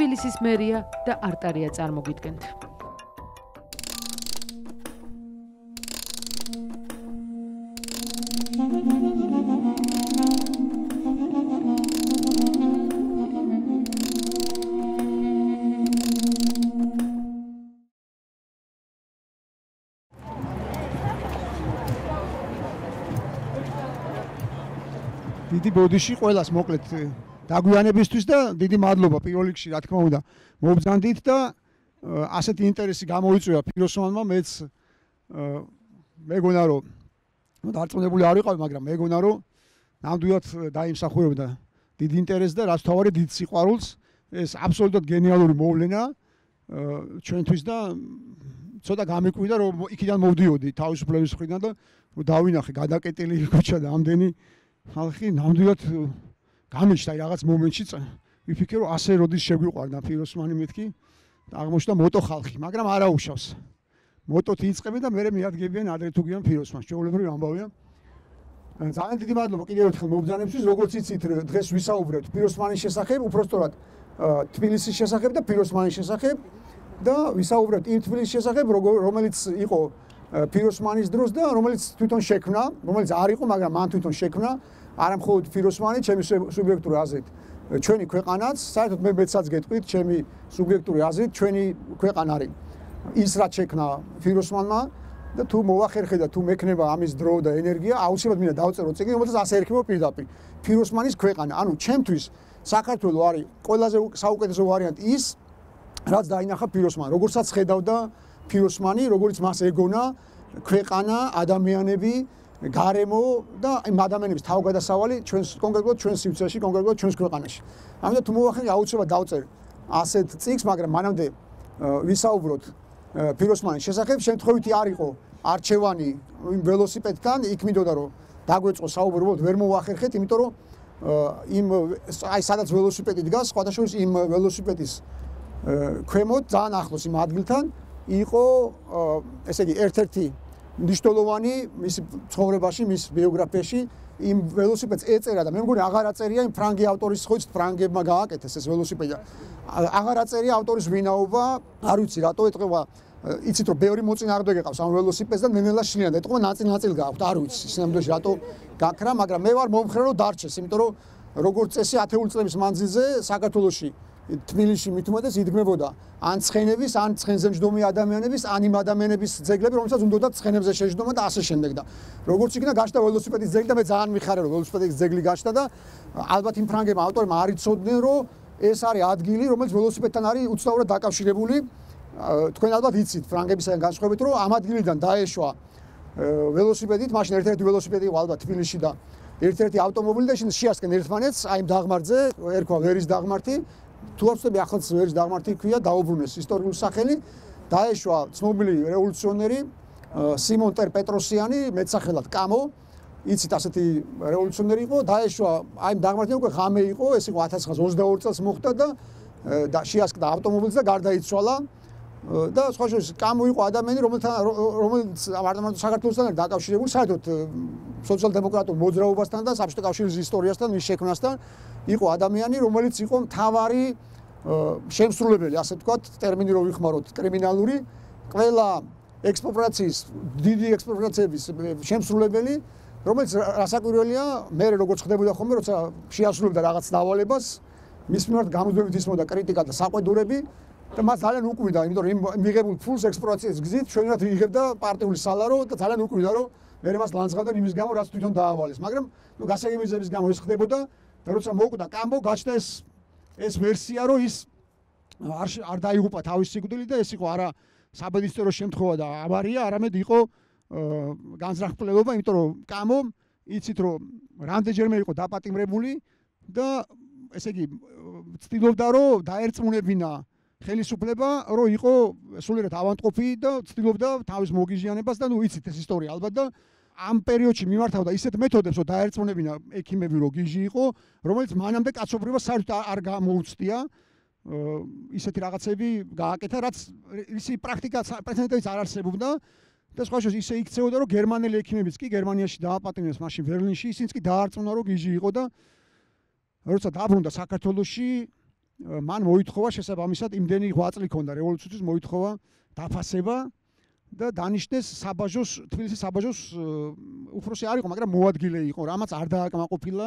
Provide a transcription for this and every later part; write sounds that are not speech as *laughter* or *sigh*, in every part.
თბილისის მერია და არტარია წარმოგიდგენთ. დიდი ბოდიში ყოველას მოკლედ დაგვიანებისთვის და დიდი მადლობა პირველ რიგში რა თქმა უნდა მობძანდით და ასეთი ინტერესი გამოიწვია ფიროსმანმა მეც მეგონა რომ დარწმუნებული არ ვიყავ მაგრამ მეგონა რომ ნამდვილად დაიმსახურებდა დიდ ინტერესს და რაც თავარი დიდ სიყვარულს ეს აბსოლუტურად გენიალური მოვლენა ჩვენთვის და ცოტა გამიკვირდა რომ იქიდან მოვდიოდი თავისუფლების მხრიდან და დავინახე გადაკეტილი *laughs* ქუჩა და ამდენი ხალხი ნამდვილად გამოჩნდა რაღაც მომენტში ვიფიქრე რომ ასე როდის შეგვიყვარდა ფიროსმანი მეთქი აღმოჩნდა მოტო ხალხი, მაგრამ არა უშავს. მოტოთი იწყები და მე მეადგებიან ადრე თუ გიან ფიროსმანს, შეულებრივი ამბავია. ძალიან დიდი მადლობა კიდევ ერთხელ მობრძანებისთვის, როგორც იცით, დღეს ვისაუბრებთ ფიროსმანის შესახებ, უпростоრად თბილისის შესახებ და ფიროსმანის შესახებ და ვისაუბრებთ იმ თბილისის შესახებ, რომელიც იყო ფიროსმანის დროს და რომელიც თვითონ შექმნა, რომელიც არ იყო, მაგრამ მან თვითონ შექმნა არა მხოლოდ ფიროსმანი, ჩემი სუბიექტური აზრით. ჩვენი ქვეყანაც, საერთოდ მე მეცაც გეტყვით, ჩემი სუბიექტური აზრით, ჩვენი ქვეყანა არის ის რაც შექმნა ფიროსმანმა და თუ მოახერხე და თუ მექნება ამის დრო და ენერგია, აუცილებლად მინდა დავწერო წიგნი, რომელსაც ასე ერქვა პირდაპირ. ფიროსმანის ქვეყანა, ანუ ჩემთვის საქართველოს არის ყველაზე საუკეთესო ვარიანტი ის, რაც დაინახა ფიროსმანი, როგორცაც ხედავდა ფიროსმანი, როგორც მას ეგონა ქვეყანა, ადამიანები, გარემო და აი ადამიანების თავგადასავალი ჩვენს კონკრეტულად ჩვენს სივრცეში, კონკრეტულად ჩვენს ქვეყანაში. ამიტომ თუ მოახერხე აუცილებლად დავწერ ასეთ წიგს, მაგრამ მანამდე ვისაუბროთ ფიროსმანის შესახებ, შემთხვევითი არ იყო არჩევანი იმ ველოსიპედთან, იქ მინდოდა რომ დაგვეწყო საუბრო, ვერ მოახერხეთ, იმიტომ რომ იმ აი სადაც ველოსიპედი დგას, სხვადასხვა იმ ველოსიპედის ქვემოთ ძალიან ახლოს იმ ადგილთან იყო ესე იგი ერთ-ერთი ნიშნულოვანი მის ცხოვრებაში, მის ბიოგრაფიაში იმ ველოსიპედს ეწერა და მე მგონი აღარ აწერია იმ ფრანგი ავტორის ხოც ფრანგებმა გააკეთეს ეს ველოსიპედი. აღარ აწერია ავტორის ვინაობა, არ ვიცი რატო ეთყობა იცით რომ ბევრი მოწინააღმდეგე ყავს ამ ველოსიპედს და ნენელა შლიან და ეთყობა ნაწილ-ნაწილ გააქვთ, არ ვიცი სინამდვილეში რატო გაქრა, მაგრამ მე ვარ მომხრე რომ დარჩეს, იმიტომ რომ როგორც წესი 10 წლების მანძილზე საქართველოსში თბილისში მithumetes იდგმებოდა ან ცხენების, ან ცხენზე მჯდომი ადამიანების, ან იმ ადამიანების ძეგლები, რომელსაც უნდოდა ცხენებზე შეჯდომა და ასე შემდეგ და როგორც იქნა გაჩნდა ველოსიპედის ძეგლი და მე ძალიან მიხარებ რომ ველოსიპედის ძეგლი გაჩნდა და ალბათ იმ ფრანგებმა ავტორებმა არ იცოდნენ რომ ეს არის ადგილი, რომელიც ველოსიპედთან არის უცნაურად დაკავშირებული. თქვენ ალბათ იცით ფრანგებისგან განსხვავებით რომ ამ ადგილიდან დაეშვა ველოსიპედით, მაშინ ერთ-ერთი ველოსიპედი იყო ალბათ თბილისში და ერთ-ერთი ავტომობილი და შენ შეასკენ ერთმანეთს, აი ამ დაღმართზე, ერქვა ვერის დაღმართი, თუ ახსნები ახალ ვერის დაღმართი ქვია დაუბრუნეს ისტორიული სახელი დაეშვა ცნობილი რევოლუციონერი სიმონ ტერ პეტროსიანი მეცახელად კამო. იცით ასეთი რევოლუციონერი იყო. დაეშვა აი დაღმართი უკვე ღამე იყო ეს იყო 1922 წელს მოხდა და და შეასკდა ავტომობილს და გარდაიცვალა და სხვა შორის კამო იყო ადამიანი რომელთან რომელიც მარტო საქართველოსთან არის დაკავშირებული საერთოდ სოციალ-დემოკრატულ მოძრაობასთან და საბჭოთა კავშირის ისტორიასთან მის შექმნასთან იყო ადამიანი რომელიც იყო მთავარი შემსრულებელი ასე ვთქვათ ტერმინი რო ვიხმაროთ კრიმინალური ყველა ექსპროპრიაციის დიდი ექსპროპრიაციების შემსრულებელი რომელიც რასაკვირველია მე როგორც ხდებოდა ხოლმე როცა შეასრულებდა რაღაც დავალებას მის მიმართ გამოძვებით ისმოდა კრიტიკა და საყვედურები და მას ძალიან უკვირდა, იმიტომ რომ მიღებულ ფულს ექსპლუატაციის გზით ჩვენად იღებდა პარტიული სალარო და ძალიან უკვირდა, რომ მე მას ლანძღავდა იმის გამო, რაც თვითონ დაავალეს. მაგრამ ნუ გასაგებიზების გამო ეს ხდებოდა და როცა მოკვდა კამბო, გაჩნდა ეს ეს ვერსია, რომ ის არ არ დაიღუპა თავის სიკვდილი და ეს იყო არა საბედისწერო შემთხვევა და ავარია, არამედ იყო განზრახფლელობა, იმიტომ რომ კამო იცით რომ რამდენჯერმე იყო დაპატიმრებული და ესე იგი ცდილობდა რომ დაერწმუნებინა ხელისუფლება რო იყო სულიერად ავანტყოფი და ცდილობდა თავის მოგიჟიანებას და ნუ იცით ეს ისტორია ალბათ და ამ პერიოდში მიმართავდა ისეთ მეთოდებს რომ დაერწმუნებინა ექიმები რო გიჟი იყო რომელიც მანამდე კაცობრიობა საერთოდ არ გამოუცდია ისეთი რაღაცები გააკეთა რაც ისი პრაქტიკა პრეცედენტიც არ არსებობდა და სხვა შორის ისე იქცეოდა რომ გერმანელი ექიმებიც კი გერმანიაში დააპატიმრეს მაშინ ბერლინში ისინიც კი დაარწმუნა რომ გიჟი იყო და როცა დაბრუნდა საქართველოსში მან მოითხოვა შესაბამისად იმდენი 8 წელი ქონდა. რევოლუციის მოითხოვა დაფასება და დანიშნეს საბაჟოს თბილისის საბაჟოს უფროსი არ იყო მაგრამ მოადგილე იყო რამაც არ დააკმაყოფილა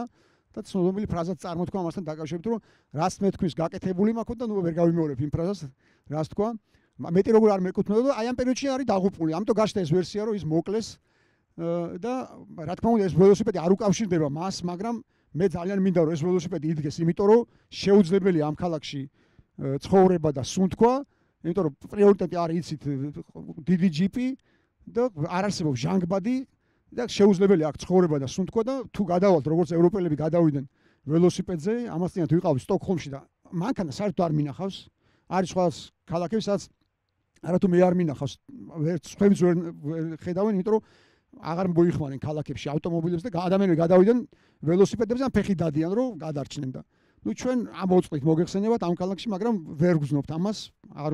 და ცნობილი ფრაზაც წარმოთქვა ამასთან დაკავშირებით რომ რას მე თქვის გაკეთებული მაქვს და ნუ ვერ გავიმეორებ იმ ფრაზას რას თქვა? მეტი როგორ არ მეკუთვნოდა და აი ამ პერიოდში არის დაღუპული. ამიტომ გაჩნდა ეს ვერსია რომ ის მოკლეს და რა თქმა უნდა ეს ველოსიპედი არ უკავშირდება მას მაგრამ მე ძალიან მინდა რომ ეს ველოსიპედი იდგეს იმიტომ რომ შეუძლებელია ამ ქალაქში ცხოვრება და სუნთქვა იმიტომ რომ პრიორიტეტი არის იცით დიდი ჯიპი და არ არსებობს ჟანგბადი და შეუძლებელია აქ ცხოვრება და სუნთქვა და თუ გადავალთ როგორც ევროპელები გადავიდნენ ველოსიპედზე ამასთანავე თუ ვიყავით სტოკჰოლმში და მანქანა საერთოდ არ მინახავს არის სხვა ქალაქები სადაც არათუ მე არ მინახავს ვერც ხმებს ვერ ხედავენ იმიტომ რომ აღარ მოიხმარენ ქალაქებში ავტომობილებს და ადამიანები გადავიდნენ ველოსიპედებზე ან ფეხი დადიან რომ გადარჩნენ და. ну ჩვენ ამოწყით მოგეხსენებათ ამ ქალაქში მაგრამ ვერ გზნობთ ამას. არ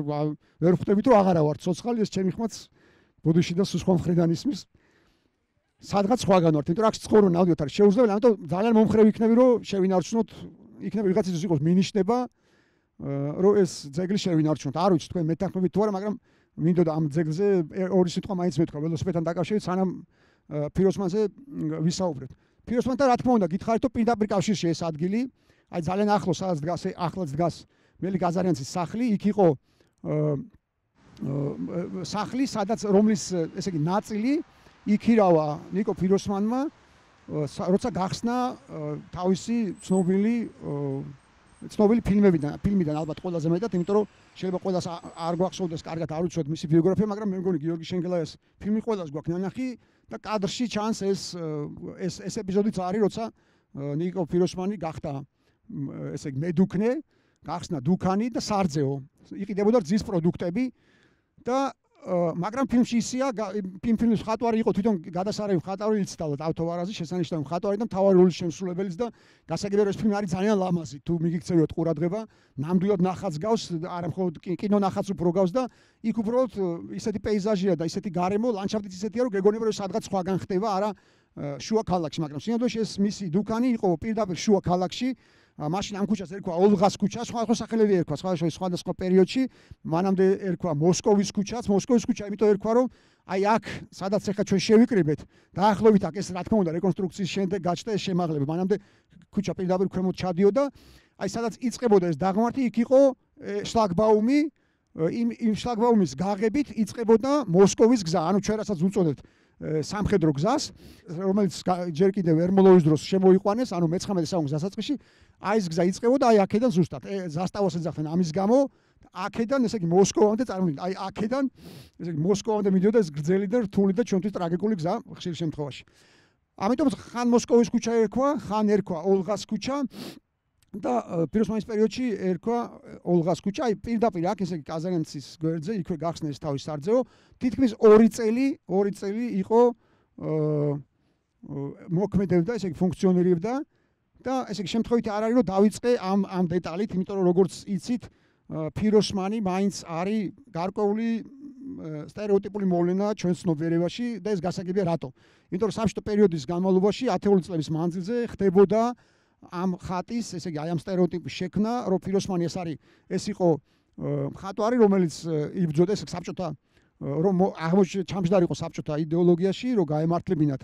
ვერ ხვდებით რომ აღარა ვარ ცოცხალი ეს ჩემი ხმაც ბუდიში და სხვა მხრიდან ისმის. სადღაც სხვაგან ვართ იმიტომ რომ აქ ცხოვრობ ნავდიოთ არის. შეუძლებელი ამიტომ ძალიან მომხრე ვიქნები რომ შევინარჩუნოთ იქნება ვიღაცის იყოს მინიშნება რომ ეს ძეგლი შევინარჩუნოთ. არ ვიცი თქვენ მეთანხმებით თუ არა მაგრამ მინდოდა ამ ძეგლზე ორი სიტყვა მაინც მეთქვა ველოსიპედთან დაკავშირებით, სანამ ფიროსმანზე ვისაუბრეთ. ფიროსმანთან რა თქმა უნდა გითხარით, რომ პირდაპირ კავშირში ეს ადგილი, აი ძალიან ახლო სადაც დგას, ახლაც დგას მელი გაზარიანცის სახლი, იქ იყო სახლი, სადაც რომლის ესე იგი ნაწილი იქირავა ნიკო ფიროსმანმა, როცა გახსნა თავისი ცნობილი ცნობილი ფილმებიდან, ფილმიდან ალბათ ყველაზე მეტად, იმიტომ რომ შეიძლება ყველას არ გვახსოვდეს კარგად, არ უცნობ მისი ბიოგრაფია, მაგრამ მე მგონი გიორგი შენგელაიას ფილმი ყველას გვაქვს ნანახი და კადრში ჩანს ეს ეს ეს ეპიზოდიც არის, როცა ნიკო ფიროსმანი გახდა ესე იგი მედუქნე, გახსნა დუქანი და სარძეო. იყიდებოდა რძის პროდუქტები და მაგრამ ფილმში ისია ფილმ ფილმის ხატვარი იყო თვითონ გადასარევი ხატვარი იცდავთ ავტოვარაზე შესანიშნავი ხატვარი და მთავარი როლის შემსრულებელიც და გასაგებია რომ ეს ფილმი არის ძალიან ლამაზი. თუ მიგიქცევიოთ ყურადღება ნამდვილად ნახაც გავს არა მხოლოდ კინო ნახაც უფრო გავს და იქ უბრალოდ ისეთი პეიზაჟია და ისეთი გარემო ლანდშაფტიც ისეთია რომ გეგონება რომ სადღაც სხვაგან ხდება არა შუა ქალაქში მაგრამ სინამდვილეში ეს მისი დუქანი იყო პირდაპირ შუა ქალაქში მაშინ ამ ქუჩას ერქვა ოლღას ქუჩა, სხვა სხვა სახელები ერქვა, სხვა სხვა სხვადასხვა პერიოდში. მანამდე ერქვა მოსკოვის ქუჩაც, მოსკოვის ქუჩა, იმიტომ ერქვა რომ აი აქ, სადაც ახლა ჩვენ შევიკრიბეთ, დაახლოებით აქ ეს რა თქმა უნდა რეკონსტრუქციის შემდეგ გაჩნდა ეს შემაღლება. მანამდე ქუჩა პირდაპირ ქვემოთ ჩადიოდა. აი სადაც იწყებოდა ეს დაღმართი, იქ იყო შლაგბაუმი, იმ იმ შლაგბაუმის გაღებით იწყებოდა მოსკოვის გზა. ანუ ჩვენ რასაც უწოდებთ სამხედრო გზას, რომელიც ჯერ კიდევ ერმოლოვის დროს შემოიყვანეს, ანუ მე-19 საუკუნის დასაწყისში, აი ეს გზა იწყებოდა აი აქედან ზუსტად. ზასტავას ეძახდნენ ამის გამო, აქედან ესე იგი მოსკოვამდე წარმოვიდნენ. აი აქედან ესე იგი მოსკოვამდე მიდიოდა ეს გრძელი და რთული და ჩვენთვის ტრაგიკული გზა ხშირ შემთხვევაში. ამიტომ ხან მოსკოვის ქუჩა ერქვა, ხან ერქვა ოლღას ქუჩა, და ფიროსმანის პერიოდში ერქვა ოლღას ქუჩა, აი პირდაპირ აქ ესე იგი კაზანცის გვერდზე, იქვე გახსნეს თავის სარძეო. თითქმის 2 წელი, 2 წელი იყო მოქმედებდა, ესე იგი ფუნქციონირებდა და ესე იგი შემთხვევით არ არის რომ დავიწყე ამ ამ დეტალით, იმიტომ რომ როგორც იცით, ფიროსმანი მაინც არის გარკვეული стереოტიპული მოვლენა ჩვენ ცნობიერებაში და ეს გასაგებია რატო? იმიტომ რომ საბჭოთა პერიოდის განმავლობაში 10 წლების მანძილზე ხდებოდა აა ამ ხატის, ესე იგი, აი ამ стереოტიპის შექმნა, რომ ფიროსმანი ეს არის ეს იყო მხატვარი, რომელიც იბრძოდეს საბჭოთა რომ ჩამჯდარიყო საბჭოთა იდეოლოგიაში, რომ გაემართლებინათ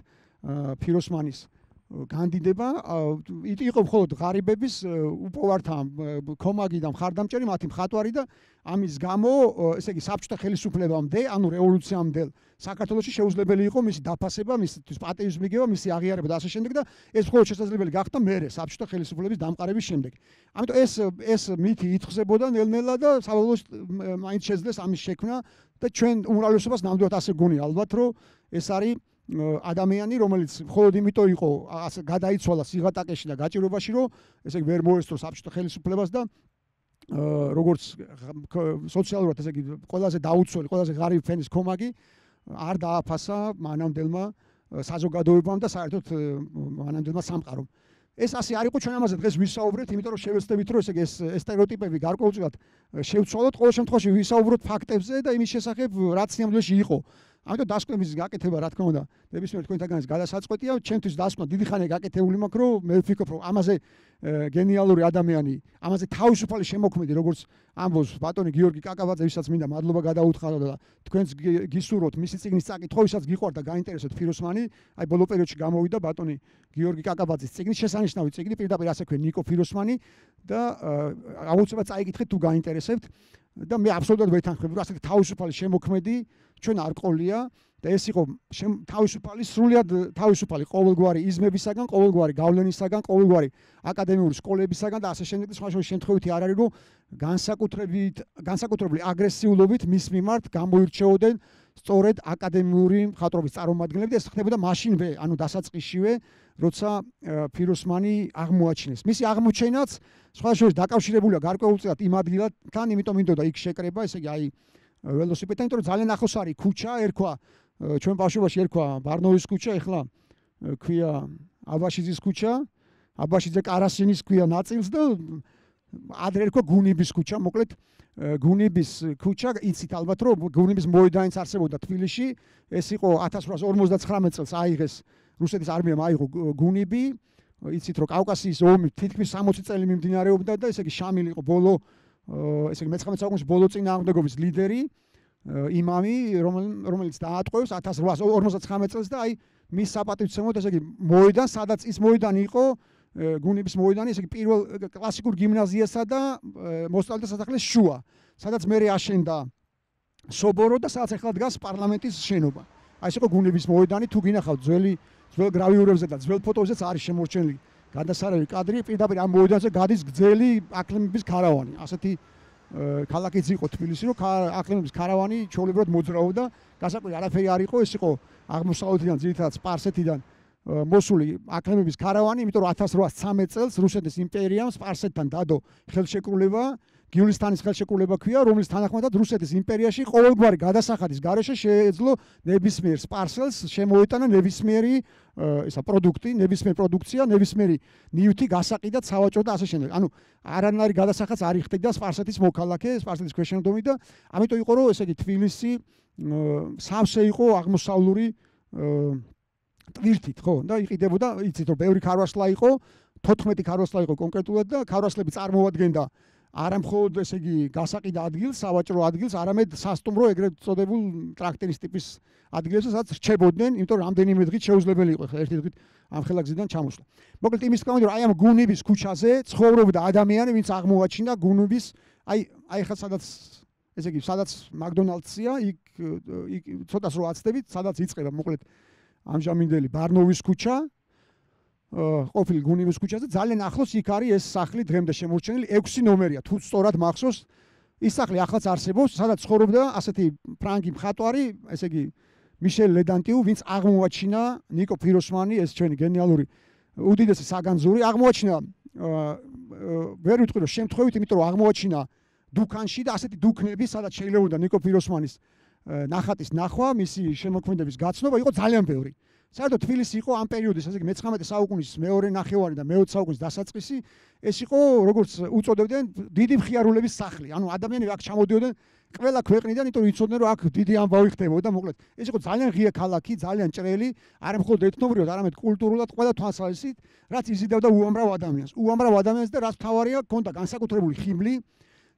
ფიროსმანის კანდიდება იყო მხოლოდ ღარიბების უპოვართა კომაგი და მხარდამჭერი მათი მხატვარი და ამის გამო ესე იგი საბჭოთა ხელისუფლებამდე ანუ რევოლუციამდე საქართველოსი შეუძლებელი იყო მისი დაფასება მისთვის პატევის მიგება მისი აღიარება და ასე შემდეგ და ეს მხოლოდ შესაძლებელი გახდა მერე საბჭოთა ხელისუფლების დამყარების შემდეგ. ამიტომ ეს ეს მითი ითხოვებოდა ნელ-ნელა და საბოლოოდ მაინც შეძლეს ამის შექმნა და ჩვენ უმრავლესობას ნამდვილად ასე გონია ალბათ რომ ეს არის ადამიანი რომელიც მხოლოდ იმიტომ იყო ასე გადაიცვალა სიღატაკეში და გაჭირვებაში რომ ესე იგი ვერ მოესწრო საბჭოთა ხელისუფლებას და როგორც სოციალურად ესე იგი ყველაზე დაუცველი ყველაზე ღარიბ ფენის კომაგი არ დააფასა მანამდელმა საზოგადოებამ და საერთოდ მანამდელმა სამყარომ. ეს ასე არ იყო ჩვენ ამაზე დღეს ვისაუბრეთ იმიტომ რომ შევეცდებით რომ ესე იგი ეს სტერეოტიპები გარკვეულწილად შევცვალოთ ყოველ შემთხვევაში ვისაუბროთ ფაქტებზე და იმის შესახებ რაც ნამდვილში იყო ამიტომ დასკვნების გაკეთება რა თქმა უნდა ნებისმიერ თქვენთაგანს გადასაწყვეტია. ჩემთვის დასკვნა დიდი ხანია გაკეთებული მაქვს რომ მე ვფიქრობ რომ ამაზე გენიალური ადამიანი ამაზე თავისუფალი შემოქმედი როგორც ამბობს ბატონი გიორგი კაკაბაძე ვისაც მინდა მადლობა გადაუთხარო და თქვენს გისურვოთ მისი ციგნის წაკითხვა ვისაც გიყვარდა გაინტერესოთ ფიროსმანი. აი ბოლო პერიოდში გამოვიდა ბატონი გიორგი კაკაბაძის ციგნის შესანიშნავი ციგნი პირდაპირ ასე ქვია ნიკო ფიროსმანი და აუცილებლად წაიკითხეთ თუ გაინტერესებთ. და მე აბსოლუტურად ვეთანხმები რომ ასეთი თავისუფალი შემოქმედი ჩვენ არ ყოლია და ეს იყო თავისუფალი სრულად თავისუფალი ყოველგვარი იზმებისაგან, ყოველგვარი გავლენისაგან, ყოველგვარი აკადემიური სკოლებისაგან და ასე შემდეგ და სხვა შემთხვევითი არ არის რომ განსაკუთრებით განსაკუთრებული აგრესიულობით მის მიმართ გამოირჩეოდნენ სწორედ აკადემიური მხატვრობის წარმომადგენლები და ეს ხდებოდა მაშინვე, ანუ დასაწყისშივე, როცა ფიროსმანი აღმოაჩინეს. მისი აღმოჩენაც სხვა შორის დაკავშირებულია გარკვეულწილად იმ ადგილთან, იმიტომ მინდოდა იქ შეკრება, ესე იგი აი ველოსიპედთან, იმიტომ რომ ძალიან ახლოს არის ქუჩა, ერქვა ჩვენ ბავშვობაში ერქვა ბარნოვის ქუჩა, ეხლა ქვია აბაშიძის ქუჩა, აბაშიძე კარასინის ქვია ნაწილს და ადრე ერქვა გუნიბის ქუჩა, მოკლედ გუნიბის ქუჩა, იცით ალბათ რომ გუნიბის მოედანიც არსებობდა თბილისში, ეს იყო 1859 წელს აიღეს რუსეთის არმიამ აიღო გუნიბი, იცით რომ კავკასიის ომი თითქმის 60 წელი მიმდინარეობდა და ესე იგი შამილი იყო ბოლო ესე იგი მე-19 საუკუნის ბოლო წინააღმდეგობის ლიდერი იმამი რომელიც დაატყვევს 1859 წელს და აი მის საპატივცემლოდ ესე იგი მოედან სადაც ის მოედანი იყო გუნიბის მოედანი ესე იგი პირველ კლასიკურ გიმნაზიასა და მოსწავლეთა სასახლეს შუა სადაც მე აშენდა სობორო და სადაც ახლა დგას პარლამენტის შენობა. აი ეს იყო გუნიბის მოედანი თუ გინახავთ ძველი ძველ გრავიურებზე და ძველ ფოტოებზეც არის შემორჩენილი გადასარავი კადრი პირდაპირ ამ მოედანზე გადის გძელი აკლემების ქარავანი. ასეთი ქალაქიც იყო თბილისი, რომ აკლემების ქარავანი ჩაოლებრად მოძრაობდა, გასაკვირი არაფერი არ იყო, ეს იყო აღმოსავლეთიდან ძირითადად სპარსეთიდან მოსული აკლემების ქარავანი, იმიტომ რომ 1813 წელს რუსეთის იმპერიამ სპარსეთთან დადო ხელშეკრულება გიულისტანის ხელშეკრულება ქვია, რომლის თანახმადაც რუსეთის იმპერიაში ყოველგვარი გადასახადის გარეშე შეეძლო ნებისმიერ სპარსელს შემოეტანა ნებისმიერი ისა პროდუქტი, ნებისმიერი პროდუქცია, ნებისმიერი ნივთი გასაყიდად სავაჭრო და ასე შემდეგ. ანუ არანაირი გადასახადს არ იხდიდა სპარსეთის მოქალაქე, სპარსეთის ქვეშენდომი და ამიტომ იყო რომ ესე იგი თბილისი სავსე იყო აღმოსავლური ტვირთით, ხო? და იყიდებოდა, იცით რომ ბევრი ქარვასლა იყო, 14 ქარვასლა იყო კონკრეტულად და ქარვასლები წარმოადგენდა არა მხოლოდ ესე იგი გასაყიდა ადგილს, სავაჭრო ადგილს, არამედ სასტუმრო ეგრეთ წოდებულ ტრაქტორის ტიპის ადგილებს, სადაც რჩებოდნენ, იმიტომ რომ რამდენიმე დღით შეუძლებელი იყო ერთი დღით ამ ხელაგზიდან ჩამოსვლა. მოკლედ იმის გამო, რომ აი ამ გუნიბის ქუჩაზე ცხოვრობდა ადამიანი, ვინც აღმოაჩინა გუნიბის, აი აი ხა სადაც ესე იგი, სადაც მაკდონალდსია, იქ იქ ცოტას რო აცდებით, სადაც იწყება მოკლედ ამჟამინდელი ბარნოვის ქუჩა, ყოფილი გუნივის ქუჩაზე. ძალიან ახლოს იქ არის ეს სახლი დღემდე შემორჩენილი. 6 ნომერია. თუ სწორად მახსოვს. ის სახლი ახლაც არსებობს სადაც ცხოვრობდა ასეთი ფრანგი მხატვარი ესე იგი მიშელ ლედანტიუ ვინც აღმოაჩინა ნიკო ფიროსმანი ეს ჩვენი გენიალური უდიდესი საგანძური აღმოაჩინა ვერ ვიტყვი რომ შემთხვევით იმიტომ რომ აღმოაჩინა დუქანში და ასეთი დუქნები სადაც შეიძლება ნიკო ფიროსმანის ნახატის ნახვა მისი შემოქმედების გაცნობა იყო ძალიან ბევრი საერთოდ თბილისი იყო ამ პერიოდის, ასე იგი მე-19 საუკუნის მეორე ნახევარი და მე-20 საუკუნის დასაწყისი, ეს იყო როგორც უწოდებდნენ დიდი მხიარულების სახლი. ანუ ადამიანები აქ ჩამოდიოდნენ ყველა ქვეყნიდან, იმიტომ რომ იცოდნენ რომ აქ დიდი ამბავი ხდებოდა, მოკლედ. ეს იყო ძალიან ღია ქალაქი, ძალიან ჭრელი, არა მხოლოდ ეთნობრივად, არამედ კულტურულად, ყველა თვალსაზრისით, რაც იზიდავდა უამრავ ადამიანს. უამრავ ადამიანს და რაც თავარია, ქონდა განსაკუთრებული ხიბლი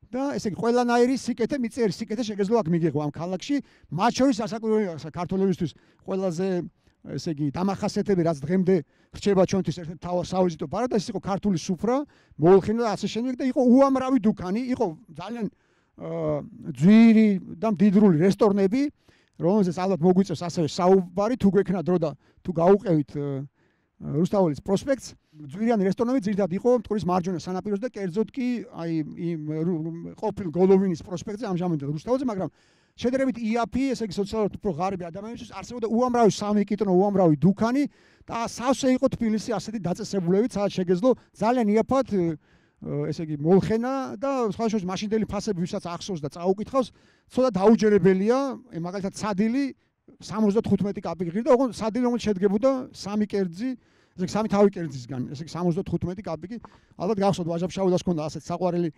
და ესე იგი ყველანაირი სიკეთე მიწერი სიკეთე შეგეძლო აქ მიგიღო ამ ქალაქში მათ შორის ასაკურველია ქართველებისთვის ყველაზე ესე იგი დამახასიათებელი რაც დღემდე რჩება ჩვენთვის ერთ-ერთი თავ საუზიტო პარადაისი იყო ქართული სუფრა, მოულხინა და ასე შემდეგ და იყო უამრავი დუქანი, იყო ძალიან ძვირი და მდიდრული რესტორნები, რომელზეც ალბათ მოგვიწევს ასევე საუბარი თუ გვექნა დრო და თუ გაუყევით რუსთაველის პროსპექტს. ძვირიანი რესტორნები ძირითადად იყო მტკვრის მარჯვენა სანაპიროზე და კერძოდ კი აი იმ ყოფილ გოლოვინის პროსპექტზე ამჟამად რუსთაველზე მაგრამ შედარებით იაფი, ესე იგი სოციალურად უფრო ღარიბი ადამიანისთვის არსებობდა უამრავი სამი კიტნო, უამრავი დუქანი და სავსე იყო თბილისი ასეთი დაწესებულებით, სადაც შეგეძლო ძალიან იაფად ესე იგი molxena და სხვა შორის მაშინდელი ფასები ვისაც ახსოვს და წაუკითხავს, ცოტა დაუჯერებელია, მაგალითად სადილი 75 კაპიკი ღირდა, ოღონდ სადილი რომელიც შედგებოდა სამი კერძი ესე იგი სამი თავი კერძისგან, ესე იგი 75 კაპიკი. ალბათ გახსოვთ ვაჟაფშაუდას ქონდა ასეთ საყვარელი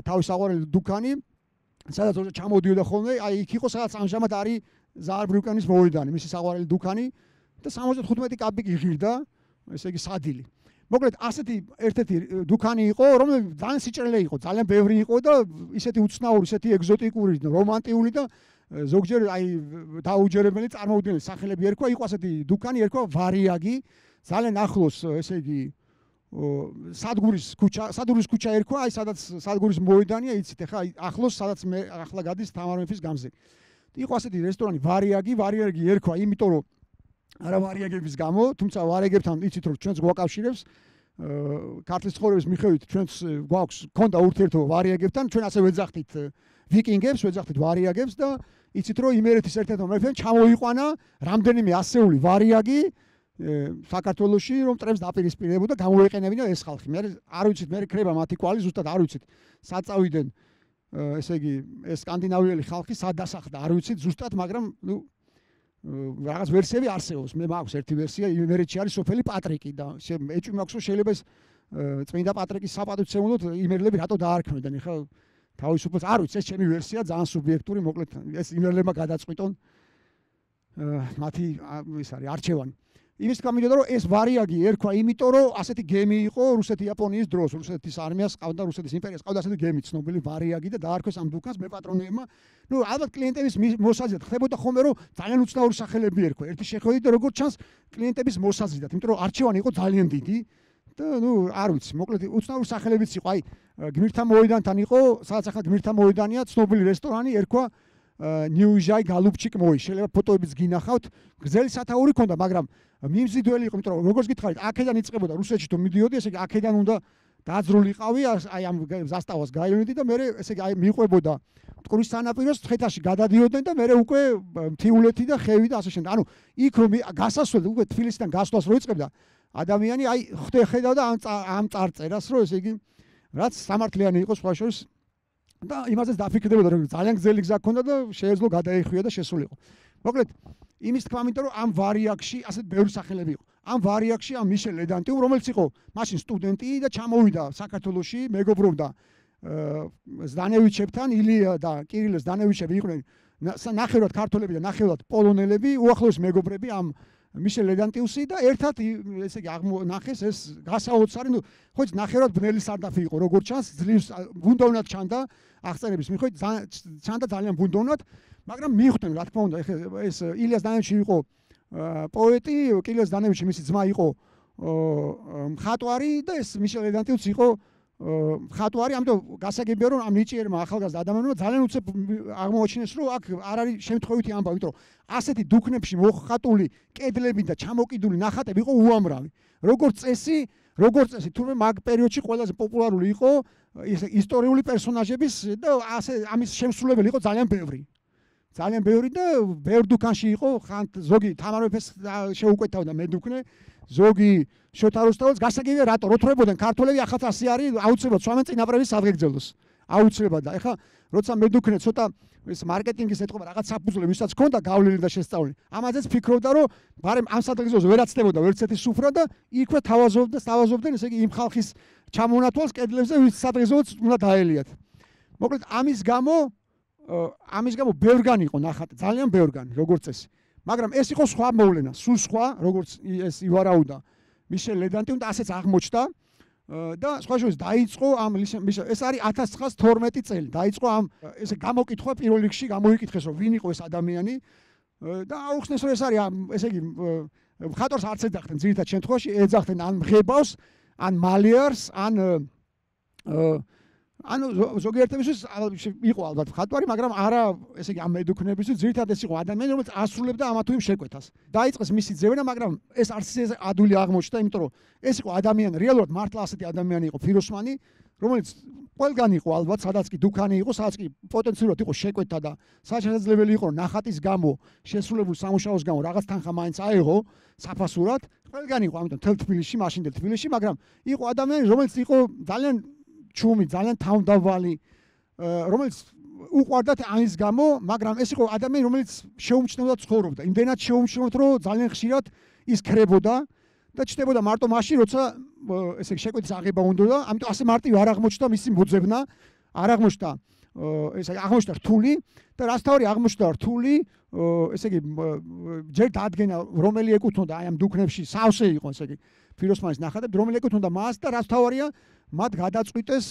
თავის საყვარელი დუქანი, სადაც ოღონდ ჩამოდიოდა ხოლმე, აი იქ იყო სადაც ამჟამად არის ზაარბრუკენის მოედანი, მისი საყვარელი დუქანი და 75 კაპიკი ღირდა, ესე იგი სადილი. მოკლედ ასეთი ერთ-ერთი დუქანი იყო, რომელიც ძალიან სიჭრელე იყო, ძალიან ბევრი იყო და ისეთი უცნაური, ისეთი ეგზოტიკური, რომანტიული და ზოგჯერ აი დაუჯერებელი წარმოუდგენელი სახელები ერქვა, იყო ასეთი დუქანი ერქვა ვარიაგი, ძალიან ახლოს, ესე იგი სადგურის ქუჩა, სადგურის ქუჩა ერქვა, აი სადაც სადგურის მოედანია, იცით ახლა ახლოს სადაც მე ახლა გადის თამარმეფის გამზე. იყო ასეთი რესტორანი ვარიაგი, ვარიაგი ერქვა, იმიტომ რომ არა ვარიაგების გამო, თუმცა ვარიაგებთან იცით რომ ჩვენს გვაკავშირებს ქართლის ცხოვრების მიხედვით ჩვენს გვაქვს კონდა ურთიერთობა ვარიაგებთან, ჩვენ ასე ვეძახდით ვიკინგებს, ვეძახდით ვარიაგებს და იცით რომ იმერეთის ერთ-ერთმა მეფემ ჩამოიყვანა რამდენიმე ასეული ვარიაგი საქართველოსში რომ ტრებს დაპირისპირებოდა გამოეყენებინა ეს ხალხი. მე არ ვიცით მე ქრება მათი კვალი ზუსტად არ ვიცით. საწავიდან ესე იგი ეს სკანდინავიელი ხალხი სად დასახლდა არ ვიცით ზუსტად, მაგრამ ნუ რაღაც ვერსიები არსებობს. მე მაქვს ერთი ვერსია, იმერეთში არის სოფელი პატრიკი და ეჭვი მაქვს რომ შეიძლება ეს წმინდა პატრიკის საპატივცემულოდ იმერლები რატო დაარქმევდნენ. ეხლა თავისუფლად არ ვიცი, ეს ჩემი ვერსია, ძალიან სუბიექტური, მოკლედ ეს იმერლებმა გადაწყვიტონ მათი ის არის არჩევანი. იმის გამიდოდა რომ ეს ვარიაგი ერქვა იმიტომ რომ ასეთი გემი იყო რუსეთი-იაპონიის დროს რუსეთის არმიას ყავდა რუსეთის იმპერიას ყავდა ასეთი გემი ცნობილი ვარიაგი და დაარქვეს ამ დუკანს მე პატრონებმა. ნუ ალბათ კლიენტების მოსაზრად ხდებოდა ხოლმე რომ ძალიან უცნაური სახელები ერქვა. ერთი შეხედით და როგორც ჩანს კლიენტების მოსაზრად იმიტომ რომ არჩევანი იყო ძალიან დიდი და ნუ არ ვიცი მოკლედ უცნაური სახელებიც იყო. აი გმირთა მოედანთან იყო სადაც ახლა გმირთა მოედანია ცნობილი რესტორანი ერქვა ნიუჟაი გალუბჩიკ მოი შეიძლება ფოტოებიც გინახავთ. გზელი სათაური ქონდა მაგრამ მიმზიდველი იყო რომ როგორც გითხარით აქედან იწყებოდა რუსეთში თუ მიდიოდი ესე იგი აქედან უნდა დაძრულიყავი აი ამ ზასტავას გაივნიდი და მე ესე იგი აი მიყვებოდა ტყურის სანაპიროს თხეთაში გადადიოდნენ და მე უკვე მთიულეთი და ხევი და ასე შემდეგ. ანუ იქ რომ გასასვლელი უკვე თბილისიდან გასვლას რო იწყებდა ადამიანი აი ხდე ხედავდა ამ ამ წარწერას რომ ესე იგი რაც სამართლიანი იყო სხვა შორის და იმასაც დაფიქრდებოდა რომ ძალიან გზელი გზა ქონდა და შეეძლო გადაეხვია და შესულიყო. მოკლედ იმის თქმა მინდა რომ ამ ვარიაქში ასეთ ბევრი სახელები იყო. ამ ვარიაქში ამ მიშელ ლედანტიუ რომელიც იყო მაშინ სტუდენტი და ჩამოვიდა საქართველოში, მეგობრობდა ზდანევიჩებთან, ილია და კირილ ზდანევიჩები იყვნენ ნახევრად ქართველები და ნახევრად პოლონელები, უახლოეს მეგობრები ამ მიშელ ლედანტიუსი და ერთად ესე იგი აღმონახეს ეს გასაოცარი ნუ ხო ნახევრად ბნელი სარდაფი იყო როგორც ჩანს ძლივს ბუნდოვნად ჩანდა აღწერების მიხედვით ჩანდა ძალიან ბუნდოვნად მაგრამ მიხვდნენ რა თქმა უნდა ეხლა ეს ილიას დანევიჩი იყო პოეტი კილიას დანევიჩი მისი ძმა იყო მხატვარი და ეს მიშელ ლედანტიუსი იყო ხატვარი, ამიტომ გასაგებია რომ ამ ნიჭიერმა ახალგაზრდა ადამიანმა ძალიან უცებ აღმოაჩინეს რომ აქ არ არის შემთხვევითი ამბავი, იმიტომ რომ ასეთი დუქნებში მოხატული კედლები და ჩამოკიდული ნახატები იყო უამრავი. როგორც წესი, როგორც წესი, თუმცა მაგ პერიოდში ყველაზე პოპულარული იყო ისტორიული პერსონაჟების და ასე ამის შემსრულებელი იყო ძალიან ბევრი. ძალიან ბევრი და ბევრ დუქანში იყო ხან ზოგი თამარ მეფეს შეუკვეთავდა მე დუქნე ზოგი შოთა რუსთაველს გასაგებია რატო? როთრებოდნენ ქართველები ახაც ასე არის აუცილებლად სვამენ წინაპრების სადგეგძელოს აუცილებლად და ეხლა როცა მე დუქნე ცოტა ეს მარკეტინგის ეთქობა რაღაც საფუძვლე ვისაც ქონდა გავლილი და შესწავლილი. ამაზეც ფიქრობდა რომ ბარემ ამ სადგეგძელოს ვერაცდებოდა ვერცეთი სუფრა და იქვე თავაზობდა თავაზობდნენ ესე იგი იმ ხალხის ჩამონათვალს კედლებზე ვის სადგეგძელოს უნდა დაელიათ მოკლედ ამის გამო ამის გამო ბევრგან იყო ნახატი, ძალიან ბევრგან, როგორც წესი. მაგრამ ეს იყო სხვა მოვლენა, სულ სხვა, როგორც ეს ივარაუდა მიშელ ლედანტი და ასეც აღმოჩნდა და სხვა შორის დაიწყო ამ ეს არის 1912 წელი. დაიწყო ამ ესე გამოკითხვა პირველ რიგში, გამოიკითხეს რომ ვინ იყო ეს ადამიანი და აუხსნეს რომ ეს არის ამ ესე იგი მხატვარს არც ეძახდნენ ძირითად შემთხვევაში, ეძახდნენ ან მღებავს, ან მალიერს, ან აა ანუ ზოგიერთებისთვის იყო ალბათ ხატვარი, მაგრამ არა, ესე იგი ამ ედუქნებისთვის ძირითადად ეს იყო ადამიანი, რომელიც ასრულებდა ამა თუ იმ შეკვეთას. დაიწყეს მისი ძევნა, მაგრამ ეს არც ეს ადვილი აღმოჩნდა, იმიტომ რომ ეს იყო ადამიანი, რეალურად მართლა ასეთი ადამიანი იყო ფიროსმანი, რომელიც ყველგან იყო ალბათ, სადაც კი დუქანი იყო, სადაც კი პოტენციურად იყო შეკვეთა და შესაძლებელი იყო ნახატის გამო, შესრულებული სამუშაოს გამო რაღაც თანხა მაინც აეღო საფასურად. ყველგან იყო, ამიტომ თელ თბილისში, მაშინ თელ თბილისში, მაგრამ იყო ადამიანი, რომელიც იყო ძალიან ჩუმი ძალიან თავდავალი რომელიც უყვარდათ ამის გამო, მაგრამ ეს იყო ადამიანი, რომელიც შეუმჩნევლად ცხოვრობდა. იმდენად შეუმჩნევლად, რომ ძალიან ხშირად ის ქრებოდა და ჩნდებოდა მარტო მაშინ, როცა ესე შეკვეთის აღება უნდა და ამიტომ ასე მარტივ არ აღმოჩნდა მისი მოძებნა, არ აღმოჩნდა ესე აღმოჩნდა რთული და რაც თავი აღმოჩნდა რთული ესე იგი ჯერ დადგენა რომელი ეკუთვნოდა აი ამ დუქნებში სავსე იყო ესე იგი ფიროსმანის ნახატები რომელი ეკუთვნოდა მას და რაც თავარია მათ გადაწყვიტეს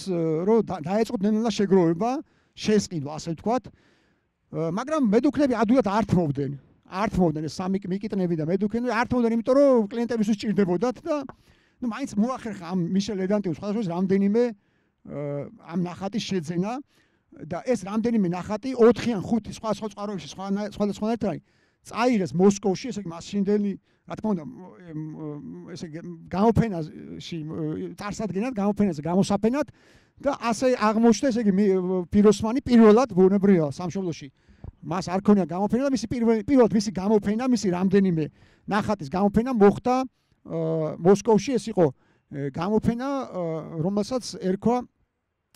რომ დაეწყოთ ნელა შეგროვება შესყიდვა ასე ვთქვათ მაგრამ მედუქნები ადვილად ართმობდნენ ართმობდნენ სამი მიკიტნები და მედუქნები ართმობდნენ იმიტომ რომ კლიენტების უსჭირდებოდათ და ну მაინც მოახერხა ამ მიშელ ედანტიუს სხვადასხვა რამდენიმე ამ ნახატის შეძენა და ეს რამდენიმე ნახატი 4 ან 5 სხვა სხვა წყაროებში სხვა სხვა სხვა ერთად წაიღეს მოსკოვში, ესე იგი მასშინდელი, რა თქმა უნდა, ესე იგი გამოფენაში წარსადგენად, გამოფენაზე გამოსაფენად და ასე აღმოჩნდა, ესე იგი პიროსმანი პირველად ბუნებრივია სამშობლოში. მას არ ქონია გამოფენა და მისი პირველი პირველად მისი გამოფენა, მისი რამდენიმე ნახატის გამოფენა მოხდა მოსკოვში, ეს იყო გამოფენა, რომელსაც ერქვა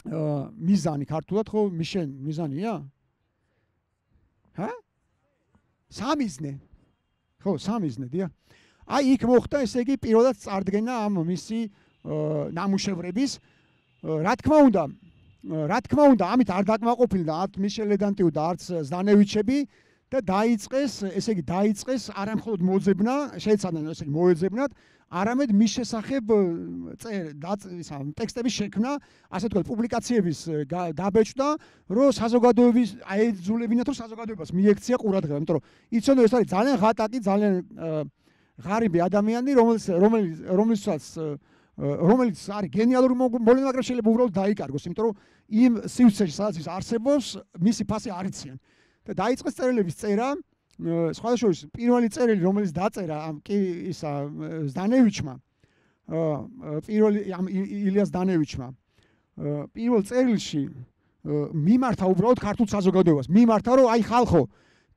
მიზანი ქართულად ხო მიშენ მიზანია? ჰა? სამიზნე. ხო, სამიზნე, დიახ. აი იქ მოხდა ესე იგი პირველად წარდგენა ამ მისი ნამუშევრების რა თქმა უნდა რა თქმა უნდა ამით არ დაკმაყოფილდა არც მიშელ ედანტიუ და არც ზანევიჩები და დაიწყეს ესე იგი დაიწყეს არამხოლოდ მოძებნა შეეცადნენ ესე იგი მოეძებნათ არამედ მის შესახებ ისა ტექსტების შექმნა, ასე თქვა პუბლიკაციების დაბეჭდა, რომ საზოგადოების აეძულებინათ რომ საზოგადოებას მიექცია ყურადღება, იმიტომ რომ იცოდო ეს არის ძალიან ღატაკი, ძალიან ღარიბი ადამიანი, რომელიც რომელიც რომელსაც რომელიც არის გენიალური მოვლენა, მაგრამ შეიძლება უბრალოდ დაიკარგოს, იმიტომ რომ იმ სივრცეში სადაც ის არსებობს, მისი ფასი არ იციან. და დაიწყეს წერილების წერა, სხვადასხვა პირველი წერილი რომელიც დაწერა ამ კი ისა ზდანევიჩმა პირველი ამ ილიას დანევიჩმა პირველ წერილში მიმართა უბრალოდ ქართულ საზოგადოებას მიმართა რომ აი ხალხო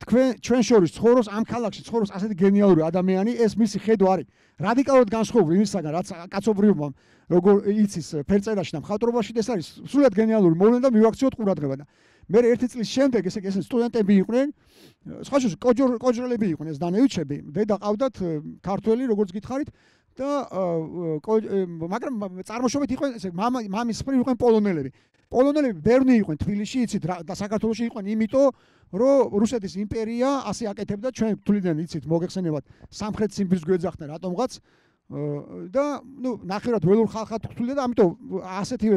თქვენ ჩვენ შორის ცხოვრობს ამ ქალაქში ცხოვრობს ასეთი გენიალური ადამიანი ეს მისი ხედვა არის რადიკალურად განსხვავებული იმისაგან რაც კაცობრიობა როგორ იცის ფერწერაში და მხატვრობაში ეს არის სულად გენიალური მოვლენა და მივაქციოთ ყურადღება და მე ერთი წლის შემდეგ ესე ეს სტუდენტები იყვნენ სხვა შორის კოჯროლები იყვნენ ეს დანეუჩები დედა ყავდათ ქართველი როგორც გითხარით და მაგრამ წარმოშობით იყვნენ ესე მამა მამის სპრი იყვნენ პოლონელები. პოლონელები ბერნი იყვნენ თბილისში იცით და საქართველოსში იყვნენ იმიტომ რომ რუსეთის იმპერია ასე აკეთებდა ჩვენ თვლიდან იცით მოგეხსენებათ სამხრეთ სიმბირს გვეძახდნენ რატომღაც და ნუ ნახევრად ველურ ხალხად თვლიდა და ამიტომ ასეთი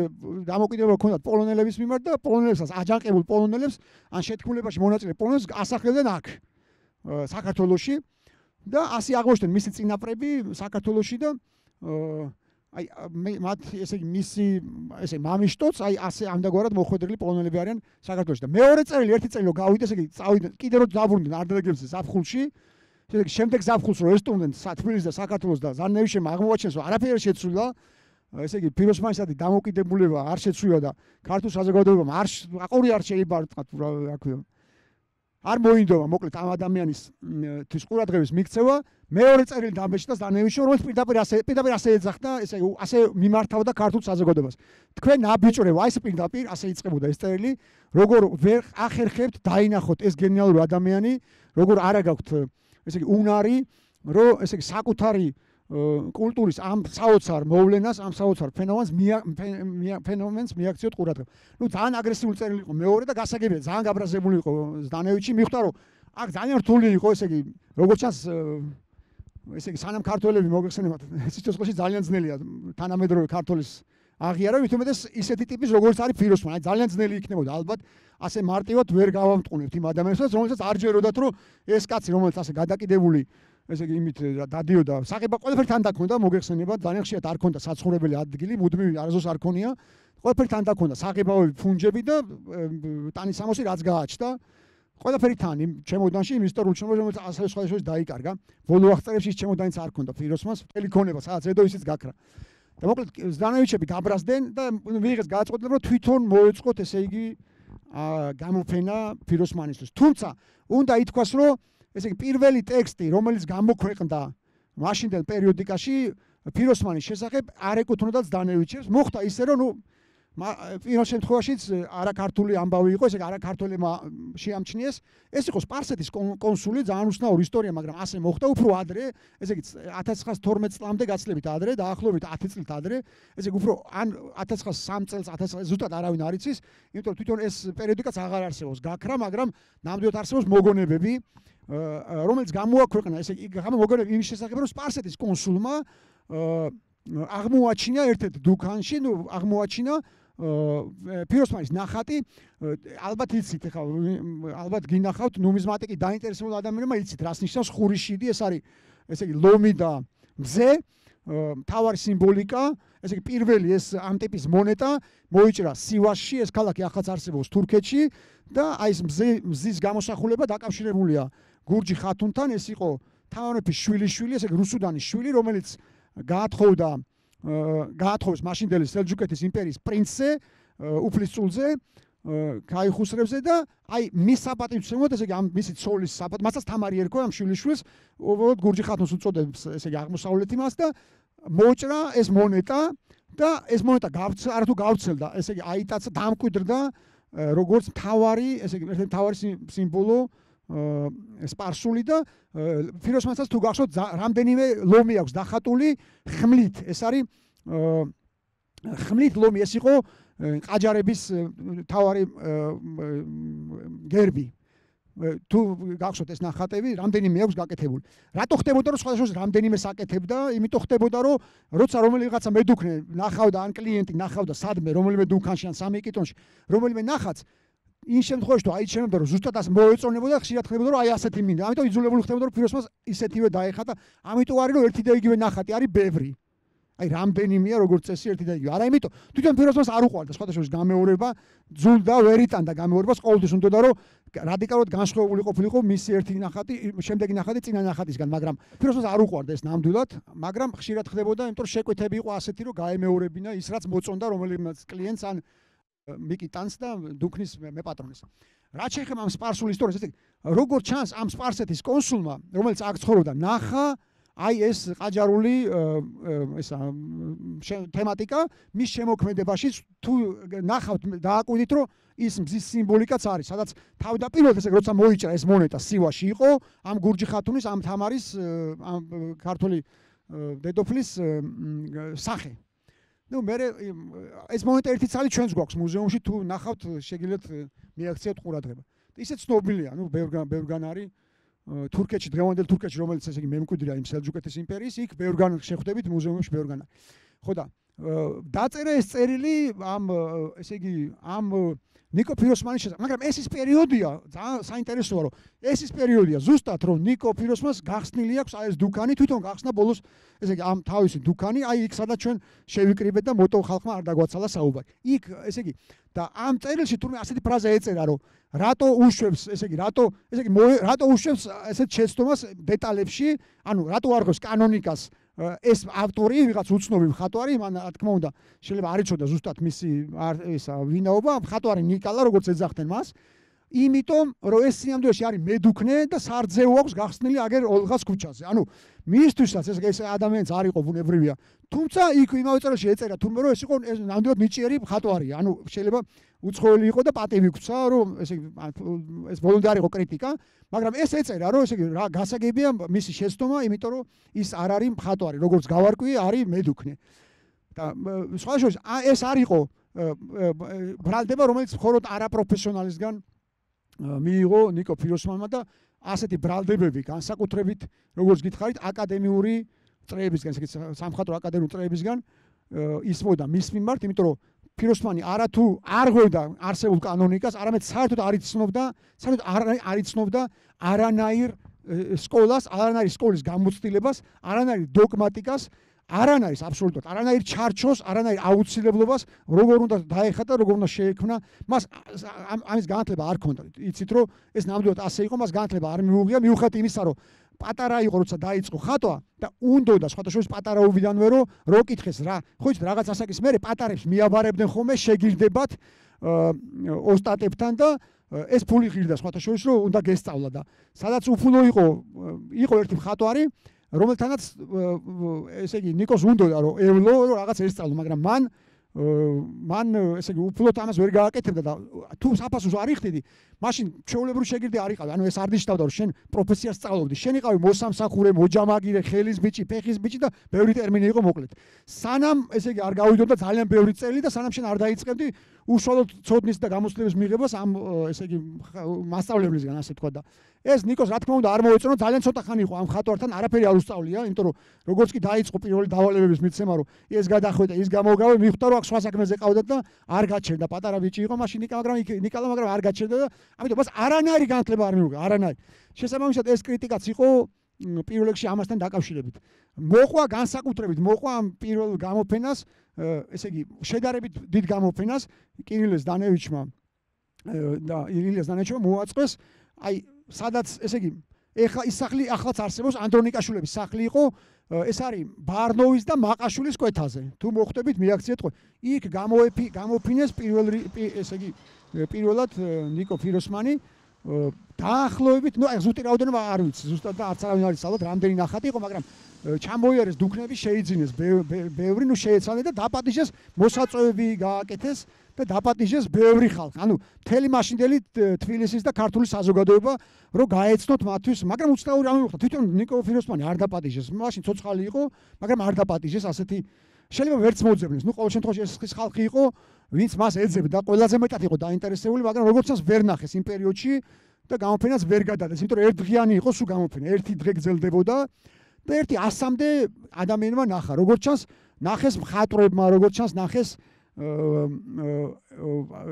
დამოკიდებულება ქონდათ პოლონელების მიმართ და პოლონელებსაც აჯანყებულ პოლონელებს ან შეთქმულებაში მონაწილე პოლონელებს ასახლებდნენ აქ საქართველოში და ასე აღმოჩნდნენ მისი წინაპრები საქართველოში და აი მათ ესე იგი მისი ესე მამიშტოც აი ასე ამდაგვარად მოხვედრილი პოლონელები არიან საქართველოში და მეორე წერილი ერთი წერილი რო გავიდა ესე იგი წავიდა კიდე რო დაბრუნდნენ არდაგებზე საფხულში შემდეგ ზაფხულს რო ესტუმდნენ თბილისს და საქართველოს და ზანევშემ აღმოაჩენს რომ არაფერი შეცვლა ესე იგი პიროსმანისადი დამოკიდებულება არ შეცვლა და ქართულ საზოგადოებამ არ აყური არ შეიბარწყა თუ რა ქვია არ მოინდომა მოკლედ ამ ადამიანის თვის ყურადღების მიქცევა. მეორე წერილი დამეჭდა ზანევიშო რომელიც პირდაპირ ასე პირდაპირ ასე ეძახდა ესე ასე მიმართავდა ქართულ საზოგადოებას. თქვენ აბიჭრევ აი ეს პირდაპირ ასე იწყებოდა ეს წერილი როგორ ვერ ახერხებთ დაინახოთ ეს გენიალური ადამიანი როგორ არა გაქვთ ესე იგი უნარი რომ ესე იგი საკუთარი კულტურის ამ საოცარ მოვლენას, ამ საოცარ ფენომენს ფენომენს მიაქციოთ ყურადღება. ნუ ძალიან აგრესიული წერილი იყო მეორე და გასაგებია, ძალიან გაბრაზებული იყო ზდანევიჩი, მიხვდა რომ აქ ძალიან რთული იყო, ესე იგი, როგორც ჩანს ესე იგი, სანამ ქართველები მოგეხსენებათ, სიცოცხლეში ძალიან ძნელია თანამედროვე ქართლის აღიარა, ვითომ ეს ისეთი ტიპის როგორც არის ფიროსმანი, ძალიან ძნელი იქნებოდა ალბათ. ასე მარტივად ვერ გავამტყუნებთ იმ ადამიანებს, რომელსაც არ ჯეროდათ, რომ ეს კაცი, რომელიც ასე გადაკიდებული, ესე იგი იმით დადიოდა, საყება ყველაფერი თან დაქონდა, მოგეხსენება, ძალიან ხშირად არ ქონდა საცხოვრებელი ადგილი, მუდმივი არაზოს არ ქონია. ყველაფერი თან დაქონდა, საყებავი ფუნჯები და ტანის სამოსი რაც გააჩნდა. ყველაფერი თან იმ ჩემოდანში იმ ისტორიულ ჩემოდანში რომელიც ასე სხვა შორის დაიკარგა. ბოლო აღწერებში ჩემოდანიც არ ქონდა ფიროსმას, მთელი ქონება, სადაც ედო ისიც გაქრა. და მოკლედ ზდანევიჩები გაბრაზდნენ და ვიღეს გააწყვეტდნენ რომ თვითონ მოეწყოთ ესე იგი გამოფენა ფიროსმანისთვის. თუმცა უნდა ითქვას, რომ ესე იგი პირველი ტექსტი, რომელიც გამოქვეყნდა მაშინდელ პერიოდიკაში ფიროსმანის შესახებ არ ეკუთვნოდა ზდანევიჩებს, მოხდა ისე, რომ ნუ პირველ შემთხვევაშიც არაქართული ამბავი იყო, ესე იგი არაქართულებმა შეამჩნიეს. ეს იყო სპარსეთის კონსული, ძალიან უცნაური ისტორია, მაგრამ ასე მოხდა უფრო ადრე, ესე იგი 1912 წლამდე გაცლებით ადრე, დაახლოებით 10 წლით ადრე. ესე იგი უფრო ან 1903 წელს, 1900 ზუსტად არავინ არ იცის, იმიტომ რომ თვითონ ეს პერიოდიკაც აღარ არსებობს გაქრა, მაგრამ ნამდვილად არსებობს მოგონებები. რომელიც გამოაქვეყნა ესე იგი გამოგონებ იმის შესახებ რომ სპარსეთის კონსულმა აღმოაჩინა ერთ-ერთ დუქანში ნუ აღმოაჩინა პიროსმანის ნახატი ალბათ იცით ხა ალბათ გინახავთ ნუმიზმატიკი დაინტერესებული ადამიანებმა იცით რას ნიშნავს ხურიშიდი ეს არის ესე იგი ლომი და მზე თავარი სიმბოლიკა ესე იგი პირველი ეს ამ ტიპის მონეტა მოიჭრა სივასში ეს ქალაქი ახაც არსებობს თურქეთში და აი ეს მზე მზის გამოსახულება დაკავშირებულია გურჯი ხათუნთან ეს იყო თავარების შვილი შვილი ესე იგი რუსუდანის შვილი რომელიც გაათხოვდა გაათხოვეს მაშინდელი სელჯუკეთის იმპერიის პრინცზე, უფლისწულზე, კაი ხუსრევზე და აი მის საპატივცემულოდ ესე იგი ამ მისი ცოლის საპატ მასაც თამარი ერქვა ამ შვილიშვილს უბრალოდ გურჯი ხათუნს უწოდებს ესე იგი აღმოსავლეთ იმას და მოჭრა ეს მონეტა და ეს მონეტა გავცელ არათუ გავცელდა ესე იგი აიტაცა დამკვიდრდა როგორც თავარი ესე იგი ერთი თავარი სიმბოლო აა სპარსული და ფიროსმანსაც თუ გახსოვთ რამდენიმე ლომი აქვს დახატული ხმლით. ეს არის ხმლით ლომი. ეს იყო ყაჯარების თავარი გერბი. თუ გახსოვთ ეს ნახატები რამდენიმე აქვს გაკეთებული. რატო ხდებოდა რომ სხვადასხვა რამდენიმე საკეთებდა? იმიტომ ხდებოდა რომ როცა რომელიღაცა მედუქნე ნახავდა ან კლიენტი ნახავდა სადმე რომელიმე დუქანში ან სამი კიტონში რომელიმე ნახატს იმ შემთხვევაში თუ აიჩენებდა რომ ზუსტად ასე მოეწონებოდა ხშირად ხდებოდა რომ აი ასეთი მინდა. ამიტომ იძულებული ხდებოდა რომ ფიროსმას ისეთივე დაეხატა. ამიტომ არის რომ ერთი და იგივე ნახატი არის ბევრი. აი რამდენიმეა როგორც წესი ერთი და იგივე. არა იმიტომ თვითონ ფიროსმას არ უყვარდა. სხვადასხვა გამეორება ძულდა ვერიტანდა გამეორებას ყოველთვის უნდა რომ რადიკალურად განსხვავებული ყოფილიყო მისი ერთი ნახატი შემდეგი ნახატი წინა ნახატისგან მაგრამ ფიროსმას არ უყვარდა ეს ნამდვილად. მაგრამ ხშირად ხდებოდა იმიტომ შეკვეთები იყო ასეთი რომ გაემეორებინა ის რაც მოწონდა რომელიმე კლიენტს ან მიკიტანს და დუქნის მეპატრონის. რა შეიძლება ამ სპარსულ ისტორიას, ესე როგორ ჩანს ამ სპარსეთის კონსულმა, რომელიც აქ ცხოვრობდა, ნახა აი ეს ყაჯარული ესა თემატიკა მის შემოქმედებაში თუ ნახავთ დააკვირდით რომ ის მზის სიმბოლიკაც არის სადაც თავდაპირველად ესე როცა მოიჭრა ეს მონეტა სივაში იყო ამ გურჯი ხათუნის ამ თამარის ამ ქართული დედოფლის სახე ну მე ეს მომენტი ერთი წელი ჩვენს გვაქვს მუზეუმში თუ ნახავთ შეგიძლიათ მიაქციოთ ყურადღება ისე ცნობილია ну ბევრგან ბევრგან არის თურქეთში დღევანდელ თურქეთში რომელიც ესე იგი მემკვიდრეა იმ სელჯუკეთის იმპერიის იქ ბევრგან შეხვდებით მუზეუმში ბევრგან ხო და დაწერა ეს წერილი ამ ესე იგი ამ ნიკო ფიროსმანის შესახებ, მაგრამ ეს ის პერიოდია, ძალიან საინტერესოა, რომ ეს ის პერიოდია, ზუსტად რომ ნიკო ფიროსმას გახსნილი აქვს აი ეს დუქანი, თვითონ გახსნა ბოლოს, ესე იგი ამ თავისი დუქანი, აი იქ სადაც ჩვენ შევიკრიბეთ და მოტო ხალხმა არ დაგვაცალა საუბარი. იქ ესე იგი და ამ წერილში თურმე ასეთი ფრაზა ეწერა, რომ რატო უშვებს, ესე იგი, რატო, ესე იგი, რატო უშვებს ესეთ შეცდომას დეტალებში, ანუ რატო არ ხოს კანონიკას ეს ავტორი ვიღაც უცნობი მხატვარი მან რა თქმა უნდა შეიძლება არ იცოდა ზუსტად მისი ესა ვინაობა მხატვარი ნიკალა როგორც ეძახდნენ მას იმიტომ რომ ეს სიამდვილეში არის მედუქნე და სარძეო აქვს გახსნილი აგერ ოლღას ქუჩაზე. ანუ მისთვისაც ეს ეს ადამიანს არ იყო ბუნებრივია. თუმცა იქ იმავე წელში ეწერა თუმცა ეს იყო ნამდვილად ნიჭიერი მხატვარია. ანუ შეიძლება უცხოელი იყო და პატივი ქცა რომ ესე ეს ვოლუნტარი იყო კრიტიკა, მაგრამ ეს ეწერა რომ ესე რა გასაგებია მისი შეცდომა, იმიტომ რომ ის არ არის მხატვარი, როგორც გავარკვი არის მედუქნე. და სხვა შორის ეს არ იყო ბრალდება რომელიც მხოლოდ არაპროფესიონალისგან მიიღო ნიკო ფიროსმანმა და ასეთი ბრალდებები განსაკუთრებით როგორც გითხარით აკადემიური წრეებისგან, ესე სამხატვრო აკადემიური წრეებისგან ისმოდა მის მიმართ, იმიტომ რომ ფიროსმანი არათუ არ ღვევდა არსებულ კანონიკას, არამედ საერთოდ არ იცნობდა, საერთოდ არ არ იცნობდა არანაირ სკოლას, არანაირ სკოლის გამოცდილებას, არანაირ დოგმატიკას, არანაირ აბსოლუტურად არანაირ ჩარჩოს, არანაირ აუცილებლობას, როგორ უნდა დაეხატა, როგორ უნდა შეექმნა, მას ამის განათლება არ ქონდა. იცით რომ ეს ნამდვილად ასე იყო, მას განათლება არ მიუღია, მიუხედავად იმისა, რომ პატარა იყო, როცა დაიწყო ხატვა და უნდა და სხვათა შორის პატარაობიდანვე რომ რო კითხეს რა, ხო იცით რაღაც ასაკის მერე პატარებს მიაბარებდნენ ხოლმე შეგირდებათ ოსტატებთან და ეს ფული ღირდა სხვათა შორის რომ უნდა გესწავლა და. სადაც უფულო იყო იყო ერთი ხატვარი რომელთანაც ესე იგი ნიკოს უნდა რომ ევლო რომ რაღაც ესწავლო, მაგრამ მან მან ესე იგი უფლოდ ამას ვერ გააკეთებდა და თუ საფასურს არ იხდიდი, მაშინ ჩეულებრივი შეგირდი არ იყავი. ანუ ეს არ ნიშნავდა რომ შენ პროფესიას სწავლობდი. შენ იყავი მოსამსახურე, მოჯამაგირე, ხელის ბიჭი, ფეხის ბიჭი და ბევრი ტერმინი იყო მოკლედ. სანამ ესე იგი არ გავიდოდა ძალიან ბევრი წელი და სანამ შენ არ დაიწყებდი უშუალოდ ცოდნის და გამოცდილების მიღებას ამ ესე იგი მასშტაბლებისგან ასე თქვა და. ეს ნიკოს რა თქმა უნდა არ მოეწონა ძალიან ცოტა ხანი იყო ამ ხატვართან არაფერი არ უსწავლია იმიტომ რომ როგორც კი დაიწყო პირველი დავალებების მიცემა რომ ეს გადახვედა ის გამოგავე მიხვდა რომ აქ სხვა საქმეზე ყავდათ და არ გაჩერდა. პატარა ბიჭი იყო მაშინ ნიკა მაგრამ ნიკალა მაგრამ არ გაჩერდა და ამიტომ მას არანაირი განათლება არ მიუღია არანაირი. შესაბამისად ეს კრიტიკაც იყო პირველ რიგში ამასთან დაკავშირებით. მოყვა განსაკუთრებით მოყვა ამ პირველ გამოფენას ესე იგი შედარებით დიდ გამოფენას კირილეს დანევიჩმა და ირილეს დანევიჩმა მოაწყეს. აი სადაც ესე იგი ეხლა ის სახლი ახლაც არსებობს ანდრონიკაშვილების სახლი იყო ეს არის ბარნოვის და მაყაშვილის კვეთაზე. თუ მოხვდებით მიაქციეთ ყო. იქ გამოეფი გამოფინეს პირველ ესე იგი პირველად ნიკო ფიროსმანი დაახლოებით ნუ აი ზუსტი რაოდენობა არ ვიცი ზუსტად და არც არავინ არის ალბათ რამდენი ნახატი იყო მაგრამ ჩამოიარეს დუქნები შეიძინეს ბევრი ნუ შეეცვალა და დაპატიჟეს მოსაწვევები გააკეთეს და დაპატიჟეს ბევრი ხალხი. ანუ მთელი მაშინდელი თბილისის და ქართული საზოგადოება რო გაეცნოთ მათთვის, მაგრამ უცნაური რამე მოხდა. თვითონ ნიკო ფიროსმანი არ დაპატიჟეს. მაშინ ცოცხალი იყო, მაგრამ არ დაპატიჟეს ასეთი შეიძლება ვერც მოძებნეს. ნუ ყოველ შემთხვევაში ეს ხალხი იყო, ვინც მას ეძებდა, ყველაზე მეტად იყო დაინტერესებული, მაგრამ როგორც ჩანს ვერ ნახეს იმ პერიოდში და გამოფენას ვერ გადადეს, იმიტომ რომ ერთდღიანი იყო სულ გამოფენა, ერთი დღე გრძელდებოდა და ერთი 100-მდე ადამიანმა ნახა. როგორც ჩანს, ნახეს მხატვრებმა, როგორც ჩანს, ნახეს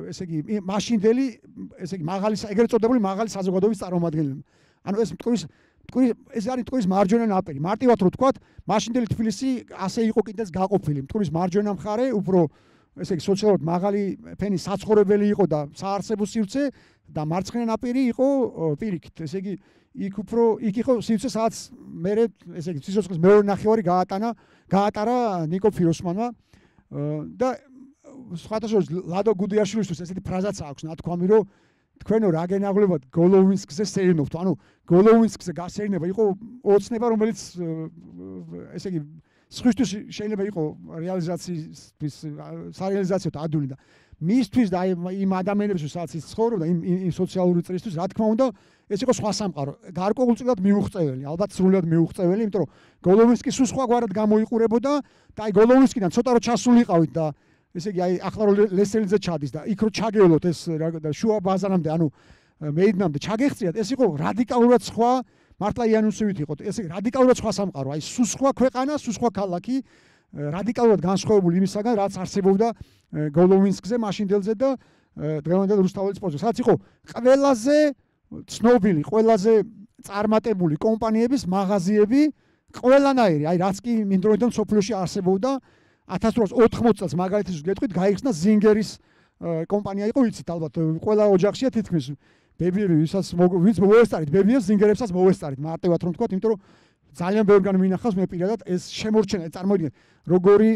ესე იგი მაშინდელი ესე იგი მაღალი ეგრეთ წოდებული მაღალი საზოგადოების წარმომადგენელი. ანუ ეს მტკვრის მტკვრის ეს არის მტკვრის მარჯვენა ნაპირი. მარტივად რო ვთქვათ, მაშინდელი თბილისი ასე იყო კიდეც გაყოფილი. მტკვრის მარჯვენა მხარე უფრო ესე იგი სოციალურად მაღალი ფენის საცხოვრებელი იყო და საარსებო სივრცე და მარცხენა ნაპირი იყო პირიქით. ესე იგი იქ უფრო იქ იყო სივრცე სადაც მე ესე იგი ცისოცხლის მეორე ნახევარი გაატანა გაატარა ნიკო ფიროსმანმა და სხვადასხვა ლადო გუდიაშვილისთვის ესეთი ფრაზაც აქვს ნათქვამი რომ თქვენო რა გენაღლებათ გოლოვინსკზე სეირნობთ. ანუ გოლოვინსკზე გასეირნება იყო ოცნება რომელიც ესე იგი სხვისთვის შეიძლება იყო რეალიზაციის სარეალიზაციო ადული და მისთვის და იმ ადამიანებისთვის სადაც ის ცხოვრობდა იმ იმ სოციალური წრისთვის რა თქმა უნდა ეს იყო სხვა სამყარო. გარკვეულწილად მიუღწეველი ალბათ სრულად მიუღწეველი იმიტომ რომ გოლოვინსკი სულ სხვაგვარად გამოიყურებოდა და აი გოლოვინსკიდან ცოტა რო ჩასულიყავით და ესე იგი აი ახლა რო ლესელიძე ჩადის და იქ რო ჩაგევლოთ ეს და შუა ბაზარამდე ანუ მეიდნამდე ჩაგეხციათ ეს იყო რადიკალურად სხვა მართლა იანუსივით იყო. ეს რადიკალურად სხვა სამყარო. აი სუ სხვა ქვეყანა სუ სხვა ქალაქი რადიკალურად განსხვავებული იმისაგან რაც არსებობდა გოლოვინსკზე მაშინდელზე და დღევანდელ რუსთაველის პოზიციაზე. სადაც იყო ყველაზე ცნობილი ყველაზე წარმატებული კომპანიების მაღაზიები ყველანაირი. აი რაც კი მინდროიდან სოფლიოში არსებობდა 1880 წელს მაგალითად გეტყვით გაიხსნა ზინგერის კომპანია იყო ვიცით ალბათ ყველა ოჯახშია თითქმის. ბებიერი ვისაც ვინც მოესწარით ბებიებს ზინგერებსაც მოესწარით მარტივად რომ თქვათ იმიტომ რომ ძალიან ბევრგან მინახავს მე პირადად ეს შემორჩენა წარმოიდგინეთ როგორი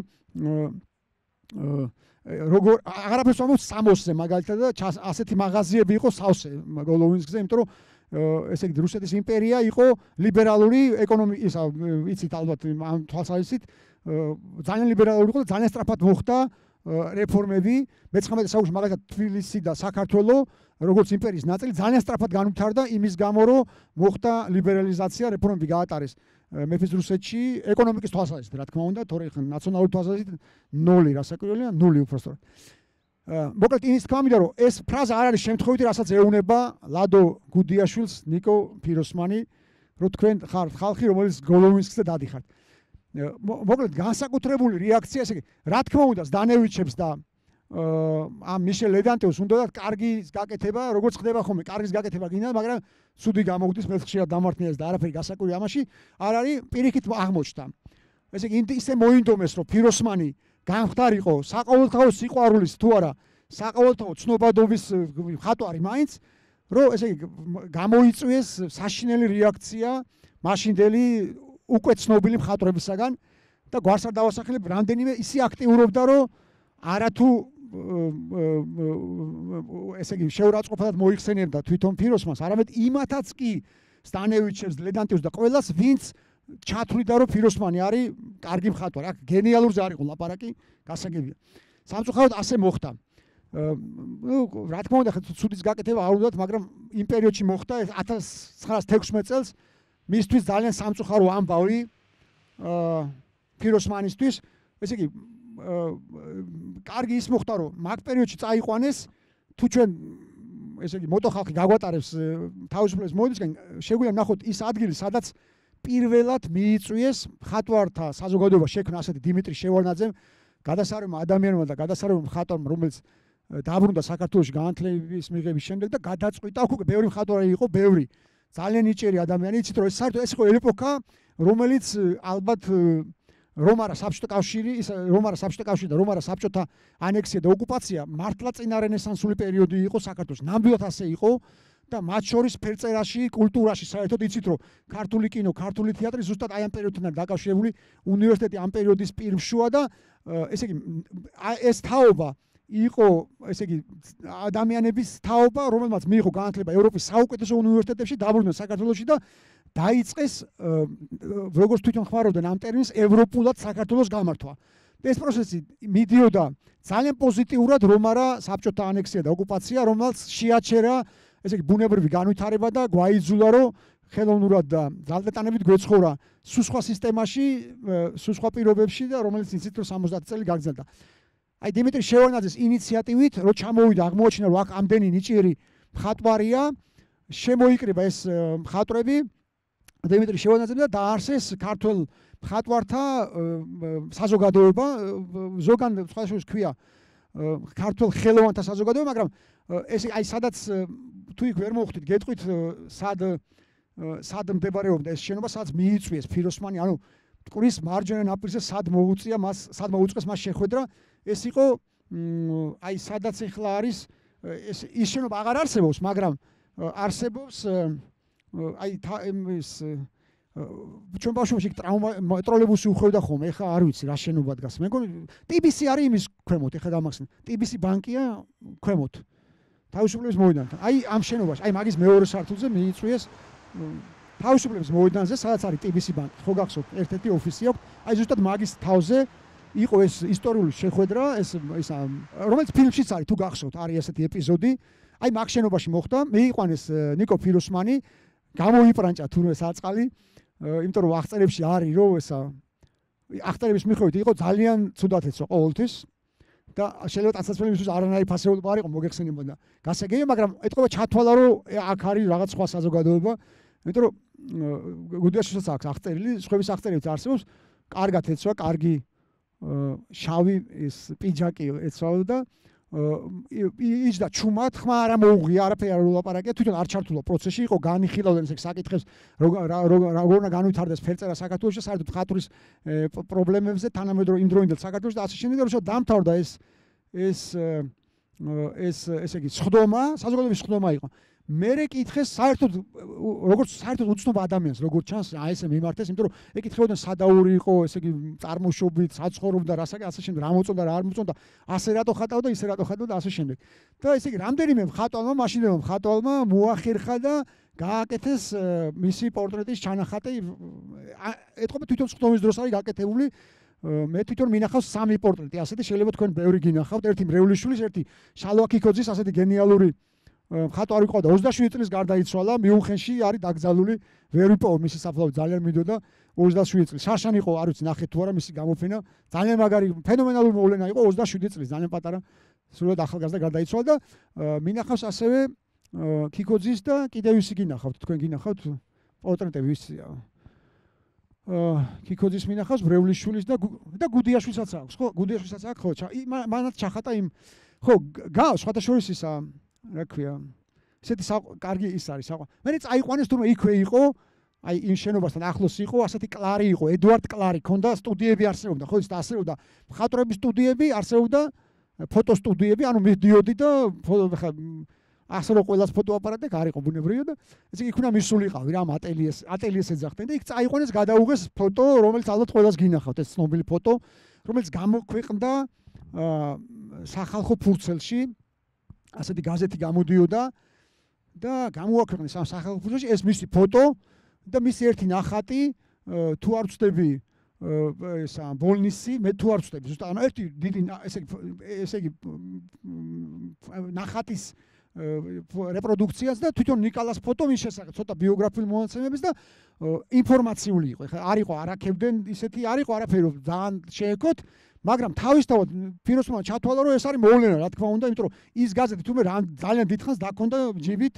როგორ აღარაფერს ამბობს 60-ზე მაგალითად და ასეთი მაღაზიები იყო სავსე გოლოვინსკზე იმიტომ რომ ესე იგი რუსეთის იმპერია იყო ლიბერალური ეკონომიკა ისა ვიცით ალბათ ამ თვალსაზრისით ძალიან ლიბერალური იყო და ძალიან სწრაფად მოხდა რეფორმები. მე-19 საუკუნეში მაგალითად თბილისი და საქართველო როგორც იმპერიის ნაწილი ძალიან სწრაფად განვითარდა იმის გამო რომ მოხდა ლიბერალიზაცია რეფორმები გაატარეს მეფის რუსეთში. ეკონომიკის თვალსაზრისით რა თქმა უნდა თორე ხან ნაციონალური თვალსაზრისით ნული რასაკვირველია ნული უბრალოდ მოკლედ ის თქმა მინდა რომ ეს ფრაზა არ არის შემთხვევითი რასაც ეუნება ლადო გუდიაშვილს ნიკო ფიროსმანი რომ თქვენ ხართ ხალხი რომელიც გოლოვინსკზე დადიხართ. მოკლედ განსაკუთრებული რეაქცია ესე რა თქმა უნდა დანევიჩებს და ამ მიშელ ლედანტეოს უნდათ კარგი გაკეთება როგორც ხდება ხოლმე კარგის გაკეთება გინდა მაგრამ სუდი გამოგვდის მე ხშირად დამართნიას და არაფერი გასაკვირი ამაში არ არის პირიქით აღმოჩნდა. ესე იგი ისე მოინდომეს რომ ფიროსმანი განხდარიყო საყოველთაო სიყვარულის თუ არა საყოველთაო ცნობადობის ხატვარი მაინც რომ ესე იგი გამოიწვიეს საშინელი რეაქცია მაშინდელი უკვე ცნობილი მხატვრებისაგან და გვარს არ დავასახელებ რამდენიმე ისი აქტიურობდა რომ არათუ ესე იგი შეურაცხყოფად მოიხსენებდა თვითონ ფიროსმას არამედ იმათაც კი სტანევიჩებს ლედანტიუს და ყოველას ვინც ჩათვლიდა რომ ფიროსმანი არის კარგი მხატვარი აქ გენიალურზე არის ყო ლაპარაკი გასაგებია. სამწუხაროდ ასე მოხდა. ну, რა თქმა უნდა, ცუდის გაკეთება არ უნდათ, მაგრამ იმ პერიოდში მოხდა 1916 წელს მისთვის ძალიან სამწუხარო ამბავი აა ფიროსმანისთვის, ესე იგი კარგი ის მოხდა, რომ მაგ პერიოდში წაიყვანეს თუ ჩვენ ესე იგი moto ხალხი გაგვატარებს თავისუფლების მოდისგან შეგვიძლია ნახოთ ის ადგილი, სადაც პირველად მიიწვიეს ხატვართა საზოგადოება. შექმნა ასეთი დიმიტრი შევარნაძემ გადასარევმა ადამიანმა და გადასარევმა ხატვარმა რომელიც დაბრუნდა საქართველოს განათლების მიღების შემდეგ და გადაწყვიტა უკვე ბევრი მხატვარი იყო ბევრი. ძალიან იჭერი ადამიანი იცით რომ ეს საერთოდ ეს იყო ეპოქა რომელიც ალბათ რომარა საბჭოთა კავშირი ის რომარა საბჭოთა კავშირი და რომარა საბჭოთა ანექსია და ოკუპაცია მართლა წინა რენესანსული პერიოდი იყო საქართველოს. ნამდვილად ასე იყო და მათ შორის ფერწერაში, კულტურაში საერთოდ იცით რომ ქართული კინო, ქართული თეატრი ზუსტად აი ამ პერიოდთან დაკავშირებული უნივერსიტეტი ამ პერიოდის პირშოა და ესე იგი ეს თაობა იყო ესე იგი ადამიანების თაობა, რომელმაც მიიღო განათლება ევროპის საუკეთესო უნივერსიტეტებში, დაბრუნდა საქართველოში და დაიწყეს როგორც თვითონ ხმარობდნენ ამ ტერმინს ევროპულად საქართველოს გამართვა. ეს პროცესი მიდიოდა ძალიან პოზიტიურად რომარა საბჭოთა ანექსია და ოკუპაცია, რომელსაც შეაჩერა ესე იგი ბუნებრივი განვითარება და გვაიძულა რომ ხელოვნურად და ძალდატანებით გვეცხოვრა სუსხვა სისტემაში, სუსხვა პირობებში და რომელიც იცით რომ 70 წელი გაგრძელდა. აი დიმიტრი შევარნაძის ინიციატივით რო ჩამოვიდა აღმოაჩინა რომ აქ ამდენი ნიჭიერი მხატვარია შემოიკრიბა ეს მხატვრები დიმიტრი შევარნაძემ და დაარსეს ქართულ მხატვართა საზოგადოება ზოგან სხვადასხვა ქვია ქართულ ხელოვანთა საზოგადოება მაგრამ ეს აი სადაც თუ იქ ვერ მოხვდით გეტყვით სად სად მდებარეობდა ეს შენობა სადაც მიიწვიეს ფიროსმანი ანუ მტკვრის მარჯვენა ნაპირზე სად მოუწია მას სად მოუწეს მას შეხვედრა ეს იყო აი სადაც ახლა არის ეს ის შენობა აღარ არსებობს მაგრამ არსებობს აი ის ჩვენ ბავშვებში ტრაუმა ტროლებუსი უხვევდა ხოლმე ეხა არ ვიცი რა შენობა დგას. მე მგონი TBC არის იმის ქვემოთ ეხა დამახსენ. TBC ბანკია ქვემოთ. თავისუფლების მოედანთან. აი ამ შენობაში აი მაგის მეორე სართულზე მიიწვიეს თავისუფლების მოედანზე სადაც არის TBC ბანკი. ხო გახსოვთ ერთ-ერთი ოფისი აქვს. აი ზუსტად მაგის თავზე იყო ეს ისტორიული შეხვედრა ეს ის რომელიც ფილმშიც არის თუ გახსოვთ არის ესეთი ეპიზოდი. აი მაგ შენობაში მოხდა. მეიყვანეს ნიკო ფიროსმანი გამოიპრანჭა თუ ეს აწყალი იმიტომ რომ აღწერებში არის რომ ესა აღწერების მიხედვით იყო ძალიან ცუდად ეცო ყოველთვის. და შეიძლება ტაცაცმელი მისთვის არანაირი ფასეულობა არ იყო მოგეხსენებოდა გასაგებია მაგრამ ეთქობა ჩათვალა რომ აქ არის რაღაც სხვა საზოგადოება. იმიტომ რომ გუდიაშვილს აქვს აღწერილი სხვების აღწერებიც არსებობს კარგად ეცვა კარგი შავი ეს პიჯაკი ეცვალა და იჯდა ჩუმად ხმა არა მოუღია არაფერი არ ულაპარაკია. თვითონ არ ჩართულა პროცესში იყო განიხილავდნენ ეს საკითხებს როგორ უნდა განვითარდეს ფერწერა საქართველოს და საერთოდ ხატურის პრობლემებზე თანამედროვე იმ დროინდელ საქართველოს და ასე შემდეგ რომ დამთავრდა ეს ეს ეს ესე იგი სხდომა საზოგადოების სხდომა იყო მე რეკითხეს საერთოდ როგორც საერთოდ უცნობ ადამიანს როგორ ჩანს აი ესე მიმართეს იმიტომ რომ ეკითხებოდნენ სადაური იყო ესე იგი წარმოშობით საცხოვრობდა რასაკე ასე შემდეგ რა მოწონდა რა არ მოწონდა ასე რატო ხატავდა ისე რატო ხატავდა ასე შემდეგ. და ესე იგი რამდენიმე მხატვალმა მაშინებო მხატვალმა მოახერხა და გააკეთეს მისი პორტრეტის ჩანახატი ეთქობა თვითონ სხდომის დროს არის გაკეთებული მე თვითონ მინახავს სამი პორტრეტი. ასეთი შეიძლება თქვენ ბევრი გინახავთ. ერთი მრევლიშვილის ერთი შალვაკიქოძის ასეთი გენიალური მხატვარი ყო და 27 წლის გარდაიცვალა მიუნხენში არის დაკრძალული ვერ ვიპოვო მისი საფლავი ძალიან მინდოდა 27 წლის. შაშანი ყო არ ვიცი ნახეთ თუ არა მისი გამოფენა. ძალიან მაგარი ფენომენალური მოვლენა იყო 27 წლის. ძალიან პატარა სულად ახალგაზრდა გარდაიცვალა და მინახავს ასევე კიკოძის და კიდევ ვისი გინახავთ. თქვენ გინახავთ? პორტრეტები ვისია კიკოძის მინახავს ბრევლიშვილის და და გუდიაშვილსაც აქვს. ხო გუდიაშვილსაც აქვს ხო მანაც ჩახატა იმ ხო გა სხვათა შორის ისა რა ქვია? ესეთი კარგი ის არის საყო მე წაიყვანეს თურმე იქვე იყო აი იმ შენობასთან ახლოს იყო ასეთი კლარი იყო ედვარდ კლარი ქონდა სტუდიები არსებობდა ხო ის და არსებობდა მხატვრების სტუდიები არსებობდა ფოტო სტუდიები ანუ მიდიოდი და ხა ასე რომ ყოველას ფოტოაპარატი არ იყო ბუნებრივია და ეს იქ უნდა მისულიყავი რა ატელიეს ატელიეს ეძახდნენ და იქ წაიყვანეს გადაუღეს ფოტო რომელიც ალბათ ყოველას გინახავთ ეს ცნობილი ფოტო რომელიც გამოქვეყნდა სახალხო ფურცელში ასეთი გაზეთი გამოდიოდა და გამოაქვეყნეს ამ სახელმწიფოში ეს მისი ფოტო და მისი ერთი ნახატი თუ არ ვწდები ესა ბოლნისი მე თუ არ ვწდები ზუსტად ანუ ერთი დიდი ესე ესე იგი ნახატის რეპროდუქციას და თვითონ ნიკალას ფოტო მის შესახებ ცოტა ბიოგრაფიულ მონაცემებს და ინფორმაციული იყო. ეხლა არ იყო არაქებდენ ისეთი არ იყო არაფერი ძალიან შეეკოთ, მაგრამ თავისთავად ფიროსმა ჩათვალა რომ ეს არის მოვლენა, რა თქმა უნდა, იმიტომ რომ ის გაზეთი თუმე ძალიან დიდხანს დაქონდა ჯიბით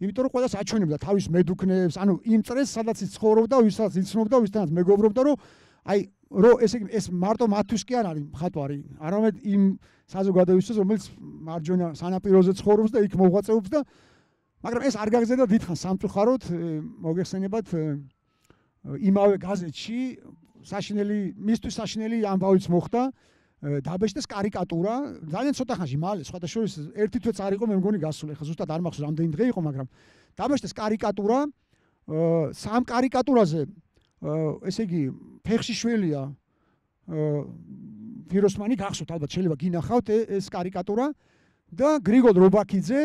იმიტომ რომ ყველას აჩვენებდა თავის მედუქნებს, ანუ იმ წრეს, სადაც ის ცხოვრობდა, ვისაც იცნობდა, ვისთანაც მეგობრობდა, რომ აი რო ესე იგი ეს მარტო მათთვის კი არ არის მხატვარი, არამედ იმ საზოგადოებისთვის, რომელიც მარჯვენა სანაპიროზე ცხოვრობს და იქ მოღვაწეობს და მაგრამ ეს არ გაგზავნა დიდხან სამწუხაროდ მოგეხსენებათ იმავე გაზეთში საშინელი მისთვის საშინელი ამბავიც მოხდა. დაბეჭდეს კარიკატურა ძალიან ცოტა ხანში მალე შორის ერთი თვეც არ იყო მე მგონი გასული ხა ზუსტად არ მახსოვს რამდენი დღე იყო მაგრამ დაბეჭდეს კარიკატურა სამ კარიკატურაზე ესე იგი ფეხში შველია ფიროსმანი გახსოვთ ალბათ შეიძლება გინახავთ ეს კარიკატურა და გრიგოლ რობაკიძე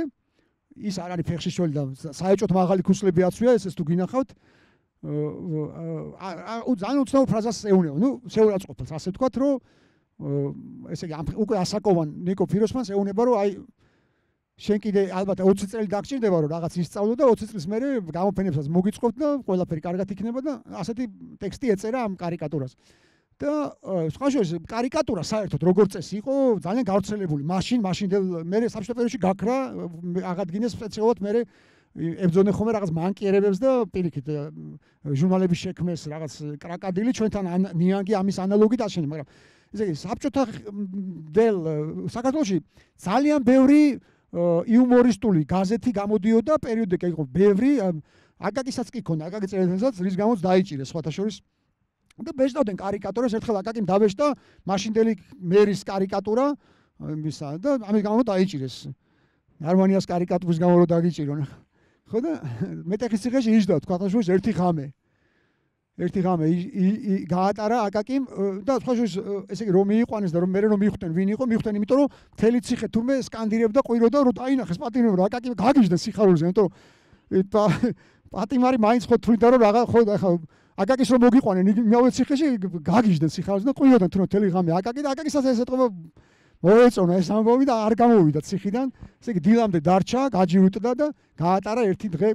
ის არ არის ფეხში შველი და საერთოდ მაღალი ქუსლები აცვია ეს ეს თუ გინახავთ აა ძალიან უცნაურ ფრაზას ეუნეო ნუ შეურაცხყოფილს ასე ვთქვათ რომ ესე იგი უკვე ასაკოვან ნიკო ფიროსმანს ეუნება რომ აი შენ კიდე ალბათ 20 წელი დაგჭირდება რომ რაღაც ისწავლო და 20 წლის მერე გამოფენებსაც მოგიწყობთ და ყველაფერი კარგად იქნება და ასეთი ტექსტი ეწერა ამ კარიკატურას. და სხვა შორის კარიკატურა საერთოდ როგორც წესი იყო ძალიან გავრცელებული. მაშინ მაშინ მე საბჭოთა პერიოდში გაქრა აღადგინეს სპეციალურად მე ებძონე ხოლმე რაღაც მანკიერებებს და პირიქით ჟურნალების შექმნეს რაღაც კრაკადილი ჩვენთან ნიანგი ამის ანალოგი დაშენე, მაგრამ ესე იგი საბჭოთა დელ საქართველოში ძალიან ბევრი იუმორისტული გაზეთი გამოდიოდა პერიოდიკა იყო ბევრი აკაკისაც კი ქონდა აკაკი წერეთენსაც რის გამოც დაიჭირეს სხვათა შორის. და ბეჭდავდნენ კარიკატურას ერთხელ აკაკიმ დაბეჭდა მაშინდელი მერის კარიკატურა იმისა და ამის გამო დაიჭირეს. გერმანიას კარიკატურის გამო რო დაგიჭირონ ხო და მეტეხის ციხეში იჯდა თქვა შუის ერთი ღამე ერთი ღამე გაატარა აკაკიმ და სხვა შორის ესე იგი რომ მიიყვანეს და რომ მე რომ მიხვდნენ ვინ იყო მიხვდნენ იმიტომ რომ მთელი ციხე თურმე სკანდირებდა ყვიროდა რომ დაინახეს პატიმრები რომ აკაკიმ გაგიჟდა სიხარულზე იმიტომ რომ პატიმარი მაინც ხო თვლიდა რომ რაღა ხო ახლა აკაკის რომ მოგიყვანენ მეორე ციხეში გაგიჟდა სიხარულზე და ყვიროდა თურმე მთელი ღამე აკაკი და აკაკისაც ეს ეთქობა მოეწონა ეს ამბავი და არ გამოვიდა ციხიდან. ესე იგი დილამდე დარჩა გაჯიუტდა და გაატარა ერთი დღე